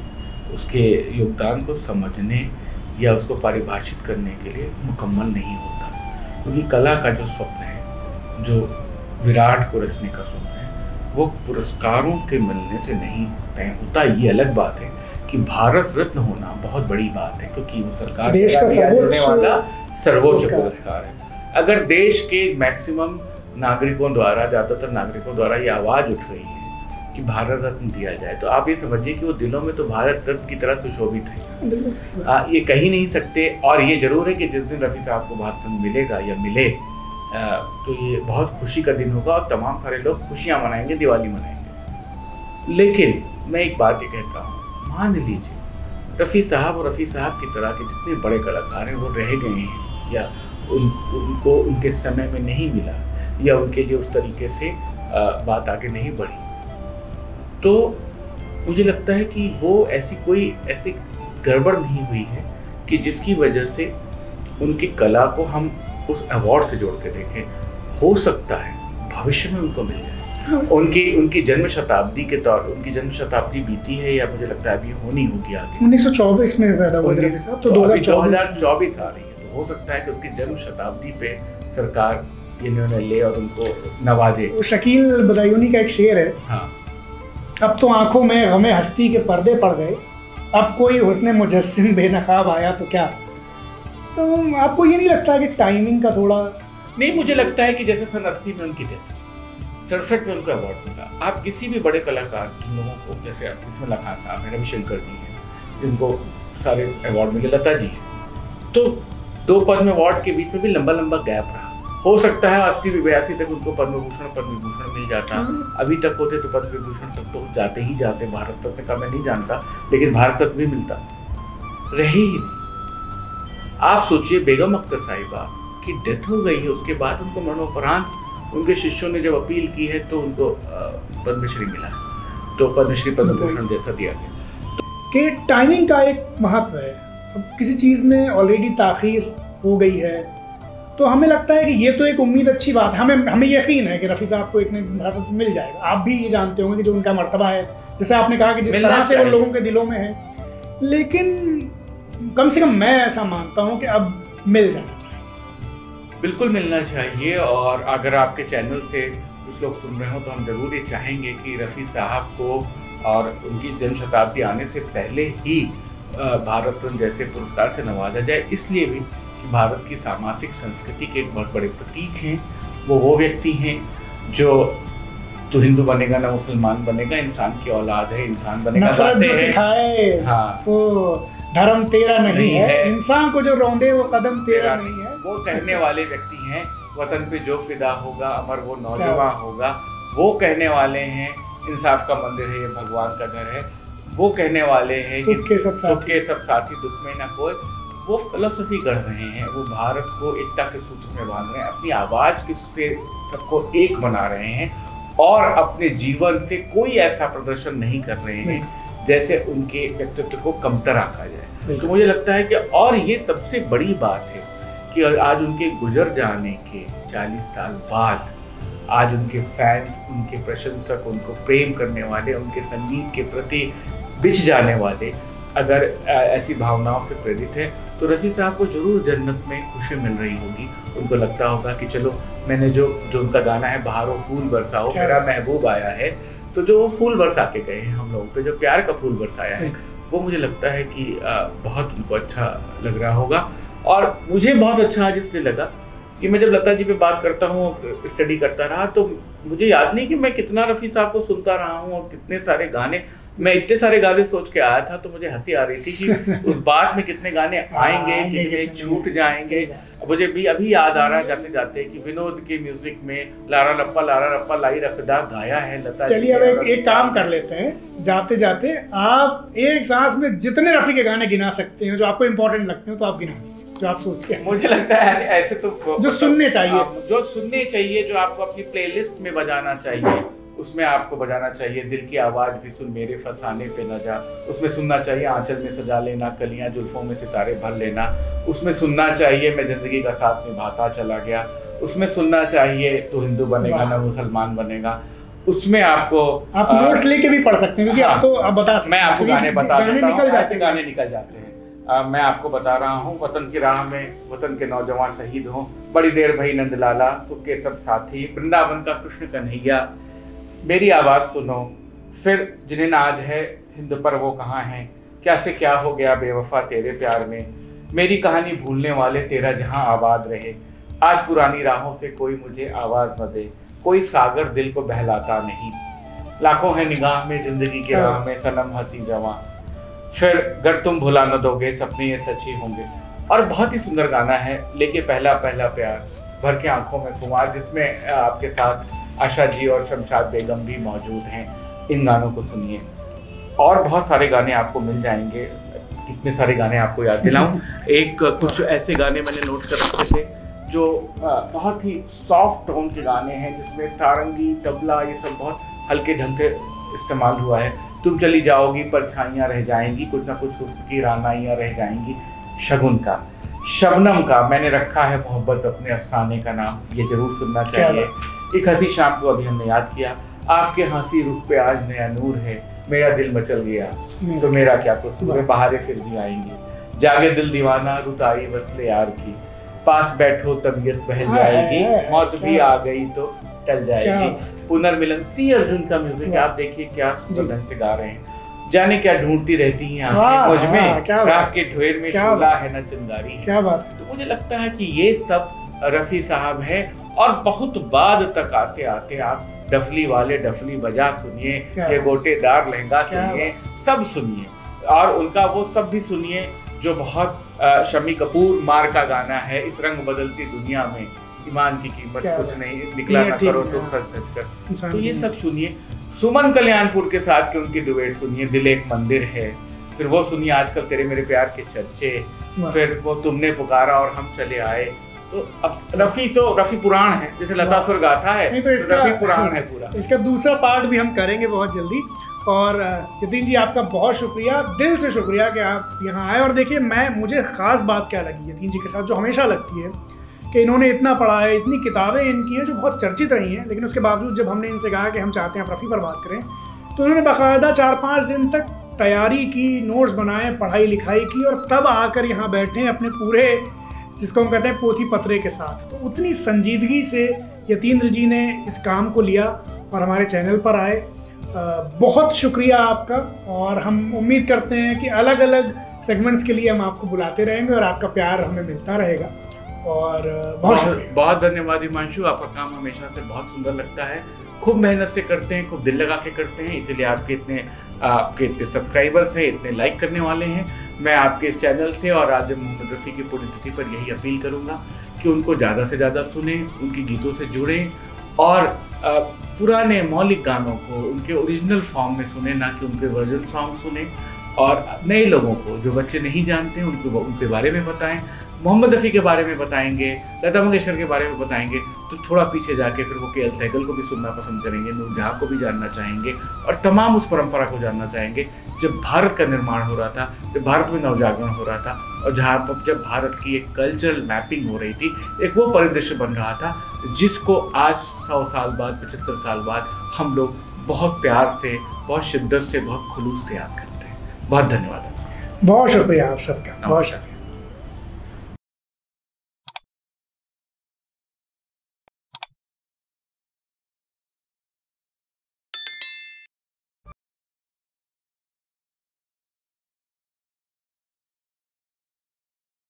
उसके योगदान को समझने या उसको परिभाषित करने के लिए मुकम्मल नहीं होता। क्योंकि कला का जो स्वप्न है जो विराट को रचने का स्वप्न है वो पुरस्कारों के मिलने से नहीं तय होता। ये अलग बात है कि भारत रत्न होना बहुत बड़ी बात है क्योंकि वो सरकार देश का द्वारा दिया वाला सर्वोच्च। पुरस्कार है। अगर देश के मैक्सिमम नागरिकों द्वारा ज़्यादातर नागरिकों द्वारा ये आवाज़ उठ रही है कि भारत रत्न दिया जाए। तो आप ये समझिए कि वो दिलों में तो भारत रत्न की तरह सुशोभित है। आ, ये कही नहीं सकते और ये ज़रूर है कि जिस दिन रफ़ी साहब को भारत रत्न मिलेगा या मिले आ, तो ये बहुत खुशी का दिन होगा और तमाम सारे लोग खुशियाँ मनाएँगे दिवाली मनाएँगे। लेकिन मैं एक बात ये कहता हूँ मान लीजिए रफ़ी साहब और रफ़ी साहब की तरह के जितने बड़े कलाकार हैं वो रह गए हैं या उन उनको उनके समय में नहीं मिला या उनके लिए उस तरीके से बात आगे नहीं बढ़ी। तो मुझे लगता है कि वो ऐसी कोई ऐसी गड़बड़ नहीं हुई है कि जिसकी वजह से उनकी कला को हम उस अवार्ड से जोड़ के देखें। हो सकता है भविष्य में उनको मिल जाए। हाँ। उनकी उनकी जन्म शताब्दी के तौर उनकी जन्म शताब्दी बीती है या मुझे लगता है अभी होनी होगी आगे। 1924 में पैदा हुए थे रफी साहब तो अभी 2024 2024 आ रही है तो हो सकता है कि उनकी जन्म शताब्दी पे सरकार ये निर्णय ले और उनको नवाजे। शकील बदायूनी का एक शेर है। हाँ। अब तो आँखों में हमें हस्ती के पर्दे पड़ गए। अब कोई हुस्न मुजस्म बेनकाब आया तो क्या? तो आपको ये नहीं लगता कि टाइमिंग का थोड़ा नहीं, मुझे लगता है कि जैसे सन अस्सी में उनकी डेथ सड़सठ में उनको अवार्ड मिला। आप किसी भी बड़े कलाकार जिन लोगों को, जैसे आप बिस्मिल्लाह खान साहब हैं, रविशंकर जी हैं जिनको सारे अवार्ड मिले, लता जी हैं। तो दो पद्म अवार्ड के बीच में भी लंबा लंबा गैप रहा। हो सकता है अस्सी बयासी तक उनको पद्म भूषण पद्म विभूषण मिल जाता। अभी तक होते तो पद्म विभूषण तक तो जाते ही जाते भारत रत्न का मैं नहीं जानता लेकिन भारत रत्न भी मिलता। रहे ही नहीं। आप सोचिए बेगम अख्तर साहिबा की डेथ हो गई है उसके बाद उनको मरणोपरांत उनके शिष्यों ने जब अपील की है तो उनको पद्मश्री मिला। तो पद्मश्री पद्म भूषण जैसा दिया गया। कि टाइमिंग का एक महत्व है। अब किसी चीज़ में ऑलरेडी ताखीर हो गई है तो हमें लगता है कि ये तो एक उम्मीद अच्छी बात है। हमें हमें यकीन है कि रफ़ी साहब को एक न भारत मिल जाएगा। आप भी ये जानते होंगे कि जो उनका मरतबा है। जैसे आपने कहा कि जिस तरह से वो लोगों के दिलों में है। लेकिन कम से कम मैं ऐसा मानता हूँ कि अब मिल जाना चाहिए। बिल्कुल मिलना चाहिए और अगर आपके चैनल से कुछ लोग सुन रहे हो तो हम ज़रूर ये चाहेंगे कि रफ़ी साहब को और उनकी जन्म शताब्दी आने से पहले ही भारत रत्न जैसे पुरस्कार से नवाजा जाए। इसलिए भी कि भारत की सामाजिक संस्कृति के एक बहुत बड़े प्रतीक हैं वो वो व्यक्ति हैं जो तो हिंदू बनेगा ना मुसलमान बनेगा इंसान की औलाद है इंसान बनेगा नफरत जो। सिखाए हाँ। वो धर्म तेरा नहीं, नहीं है है। इंसान को जो रौंदे वो कदम तेरा तेरा नहीं है। वो कहने वाले व्यक्ति हैं वतन पे जो फिदा होगा अमर वो नौजवान होगा वो कहने वाले हैं इंसाफ का मंदिर है ये भगवान का घर है वो कहने वाले हैं सुख के सब सुख के सब साथी दुख में ना कोई। वो फिलोसफी गढ़ रहे हैं वो भारत को एकता के सूत्र में बाँध रहे हैं अपनी आवाज़ के से सबको एक बना रहे हैं और अपने जीवन से कोई ऐसा प्रदर्शन नहीं कर रहे हैं जैसे उनके व्यक्तित्व को कमतर आका जाए। तो मुझे लगता है कि और ये सबसे बड़ी बात है कि आज उनके गुजर जाने के 40 साल बाद आज उनके फैंस उनके प्रशंसक उनको प्रेम करने वाले उनके संगीत के प्रति बिछ जाने वाले अगर ऐसी भावनाओं से प्रेरित है तो रफ़ी साहब को ज़रूर जन्नत में खुशी मिल रही होगी। उनको लगता होगा कि चलो मैंने जो जो उनका गाना है बाहरों फूल बरसाओ मेरा महबूब आया है। तो जो वो फूल बरसा के गए हैं हम लोगों पे जो प्यार का फूल बरसाया है वो मुझे लगता है कि बहुत उनको अच्छा लग रहा होगा। और मुझे बहुत अच्छा आज इसलिए लगा कि मैं जब लता जी पे बात करता हूँ स्टडी करता रहा तो मुझे याद नहीं कि मैं कितना रफ़ी साहब को सुनता रहा हूँ और कितने सारे गाने मैं इतने सारे गाने सोच के आया था तो मुझे हँसी आ रही थी कि उस बात में कितने गाने आएँगे कितने छूट जाएँगे। मुझे भी अभी याद आ रहा है जाते जाते कि विनोद के म्यूज़िक में लारा रप्पा लारा रप्पा लाई रखदा गाया है लता चलिए अब एक, एक काम कर लेते हैं जाते जाते आप एक सांस में जितने रफ़ी के गाने गिना सकते हैं जो आपको इम्पोर्टेंट लगते हैं तो आप गिना। जो आप सोच के मुझे लगता है ऐसे तो जो सुनने चाहिए। जो सुनने चाहिए जो आपको अपनी प्लेलिस्ट में बजाना चाहिए उसमें आपको बजाना चाहिए। दिल की आवाज़ भी सुन मेरे फसाने पे न जा। उसमें सुनना चाहिए आंचल में सजा लेना कलियाँ जुल्फों में सितारे भर लेना। उसमें सुनना चाहिए मैं ज़िंदगी का साथ निभाता चला गया। उसमें सुनना चाहिए तो हिंदू बनेगा। ना मुसलमान बनेगा। उसमें आपको आप नोट्स लेके भी पढ़ सकते हैं क्योंकि हाँ। आप तो आप बता मैं आपको गाने बता गाने निकल जाते गाने निकल जाते हैं। आ, मैं आपको बता रहा हूँ वतन की राह में वतन के नौजवान शहीद हों। बड़ी देर भई नंद लाला सुख के सब साथी वृंदावन का कृष्ण कन्हैया। मेरी आवाज़ सुनो। फिर जिन्हें नाज है हिंद पर वो कहाँ हैं? कैसे क्या हो गया बेवफा तेरे प्यार में? मेरी कहानी भूलने वाले तेरा जहाँ आबाद रहे। आज पुरानी राहों से कोई मुझे आवाज़ न दे। कोई सागर दिल को बहलाता नहीं। लाखों है निगाह में ज़िंदगी के राह में सनम हँसी जवा। फिर अगर तुम भुला न दोगे सपने ये सच्ची होंगे। और बहुत ही सुंदर गाना है लेके पहला पहला प्यार। भर के आँखों में कुमार जिसमें आपके साथ आशा जी और शमशाद बेगम भी मौजूद हैं। इन गानों को सुनिए। और बहुत सारे गाने आपको मिल जाएँगे। कितने सारे गाने आपको याद दिलाऊं? एक कुछ ऐसे गाने मैंने नोट कर रखे थे जो बहुत ही सॉफ्ट टोन के गाने हैं जिसमें तारंगी तबला ये सब बहुत हल्के ढंग से इस्तेमाल हुआ है। तुम चली जाओगी परछाइयाँ रह जाएँगी कुछ ना कुछ उसकी रानाइयाँ रह जाएँगी। शगुन का शबनम का मैंने रखा है मोहब्बत अपने अफसाने का नाम ये ज़रूर सुनना चाहिए। एक हँसी शाम को अभी हमने याद किया आपके हँसी रुख पे आज नया नूर है मेरा दिल मचल गया। तो मेरा क्या कुछ सुबह बहारे फिर भी आएँगी। जागे दिल दीवाना रुत आई वसले यार की। पास बैठो तबीयत बहल हाँ, जाएगी मौत भी आ गई तो टल जाएगी। पुनर्मिलन सी अर्जुन का म्यूज़िक आप देखिए क्या सुंदर ढंग से गा रहे हैं। जाने क्या ढूंढती रहती हैं आँखें हाँ, मुझमें? हाँ, राख के ढेर में शोला है न चिंगारी। क्या बात। तो मुझे लगता है कि ये सब रफी साहब है और बहुत बाद तक आते आते आप डफली वाले डफली बजा सुनिए ये गोटेदार लहंगा सुनिए सब सुनिए। और उनका वो सब भी सुनिए जो बहुत शमी कपूर मार का गाना है इस रंग बदलती दुनिया में। ईमान की कीमत कुछ नहीं निकला ना करो तो सच सच कर। तो ये सब सुनिए। सुमन कल्याणपुर के साथ के उनकी डिबेट सुनिए दिल एक मंदिर है। फिर वो सुनिए आजकल तेरे मेरे प्यार के चर्चे। फिर वो तुमने पुकारा और हम चले आए। तो अब रफी तो रफी पुराण है जैसे लता सुर गाथा है तो इसका रफी पुराण है पूरा। इसका दूसरा पार्ट भी हम करेंगे बहुत जल्दी। और यतीन जी आपका बहुत शुक्रिया। दिल से शुक्रिया कि आप यहाँ आए। और देखिए मैं मुझे ख़ास बात क्या लगी यतीन जी के साथ जो हमेशा लगती है। कि इन्होंने इतना पढ़ा है, इतनी किताबें इनकी हैं जो बहुत चर्चित रही हैं। लेकिन उसके बावजूद जब हमने इनसे कहा कि हम चाहते हैं आप रफ़ी पर बात करें तो उन्होंने बाकायदा चार पाँच दिन तक तैयारी की, नोट्स बनाए, पढ़ाई लिखाई की और तब आकर यहाँ बैठे अपने पूरे, जिसको हम कहते हैं पोथी पत्रे के साथ। तो उतनी संजीदगी से यतीन्द्र जी ने इस काम को लिया और हमारे चैनल पर आए। बहुत शुक्रिया आपका और हम उम्मीद करते हैं कि अलग अलग सेगमेंट्स के लिए हम आपको बुलाते रहेंगे और आपका प्यार हमें मिलता रहेगा। और बहुत बहुत धन्यवाद हिमांशु आपका काम हमेशा से बहुत सुंदर लगता है। खूब मेहनत से करते हैं खूब दिल लगा के करते हैं इसीलिए आपके इतने आपके इतने सब्सक्राइबर्स हैं इतने लाइक करने वाले हैं। मैं आपके इस चैनल से और आज मोहम्मद रफ़ी की पुण्यतिथि पर यही अपील करूँगा कि उनको ज़्यादा से ज़्यादा सुने उनके गीतों से जुड़ें और पुराने मौलिक गानों को उनके ओरिजिनल फॉर्म में सुने ना कि उनके वर्जन सॉन्ग सुने और नए लोगों को जो बच्चे नहीं जानते उनको उनके बारे में बताएँ। मोहम्मद रफ़ी के बारे में बताएँगे लता मंगेशकर के बारे में बताएँगे तो थोड़ा पीछे जाके फिर वो के एल सहगल को भी सुनना पसंद करेंगे नूरजहाँ को भी जानना चाहेंगे और तमाम उस परंपरा को जानना चाहेंगे जब भारत का निर्माण हो रहा था जब भारत में नवजागरण हो रहा था और जहाँ पर जब भारत की एक कल्चरल मैपिंग हो रही थी एक वो परिदृश्य बन रहा था जिसको आज सौ साल बाद पचहत्तर साल बाद हम लोग बहुत प्यार से बहुत शिद्दत से बहुत खुलूस से याद करते हैं। बहुत धन्यवाद। बहुत शुक्रिया आप सबका। बहुत शुक्रिया।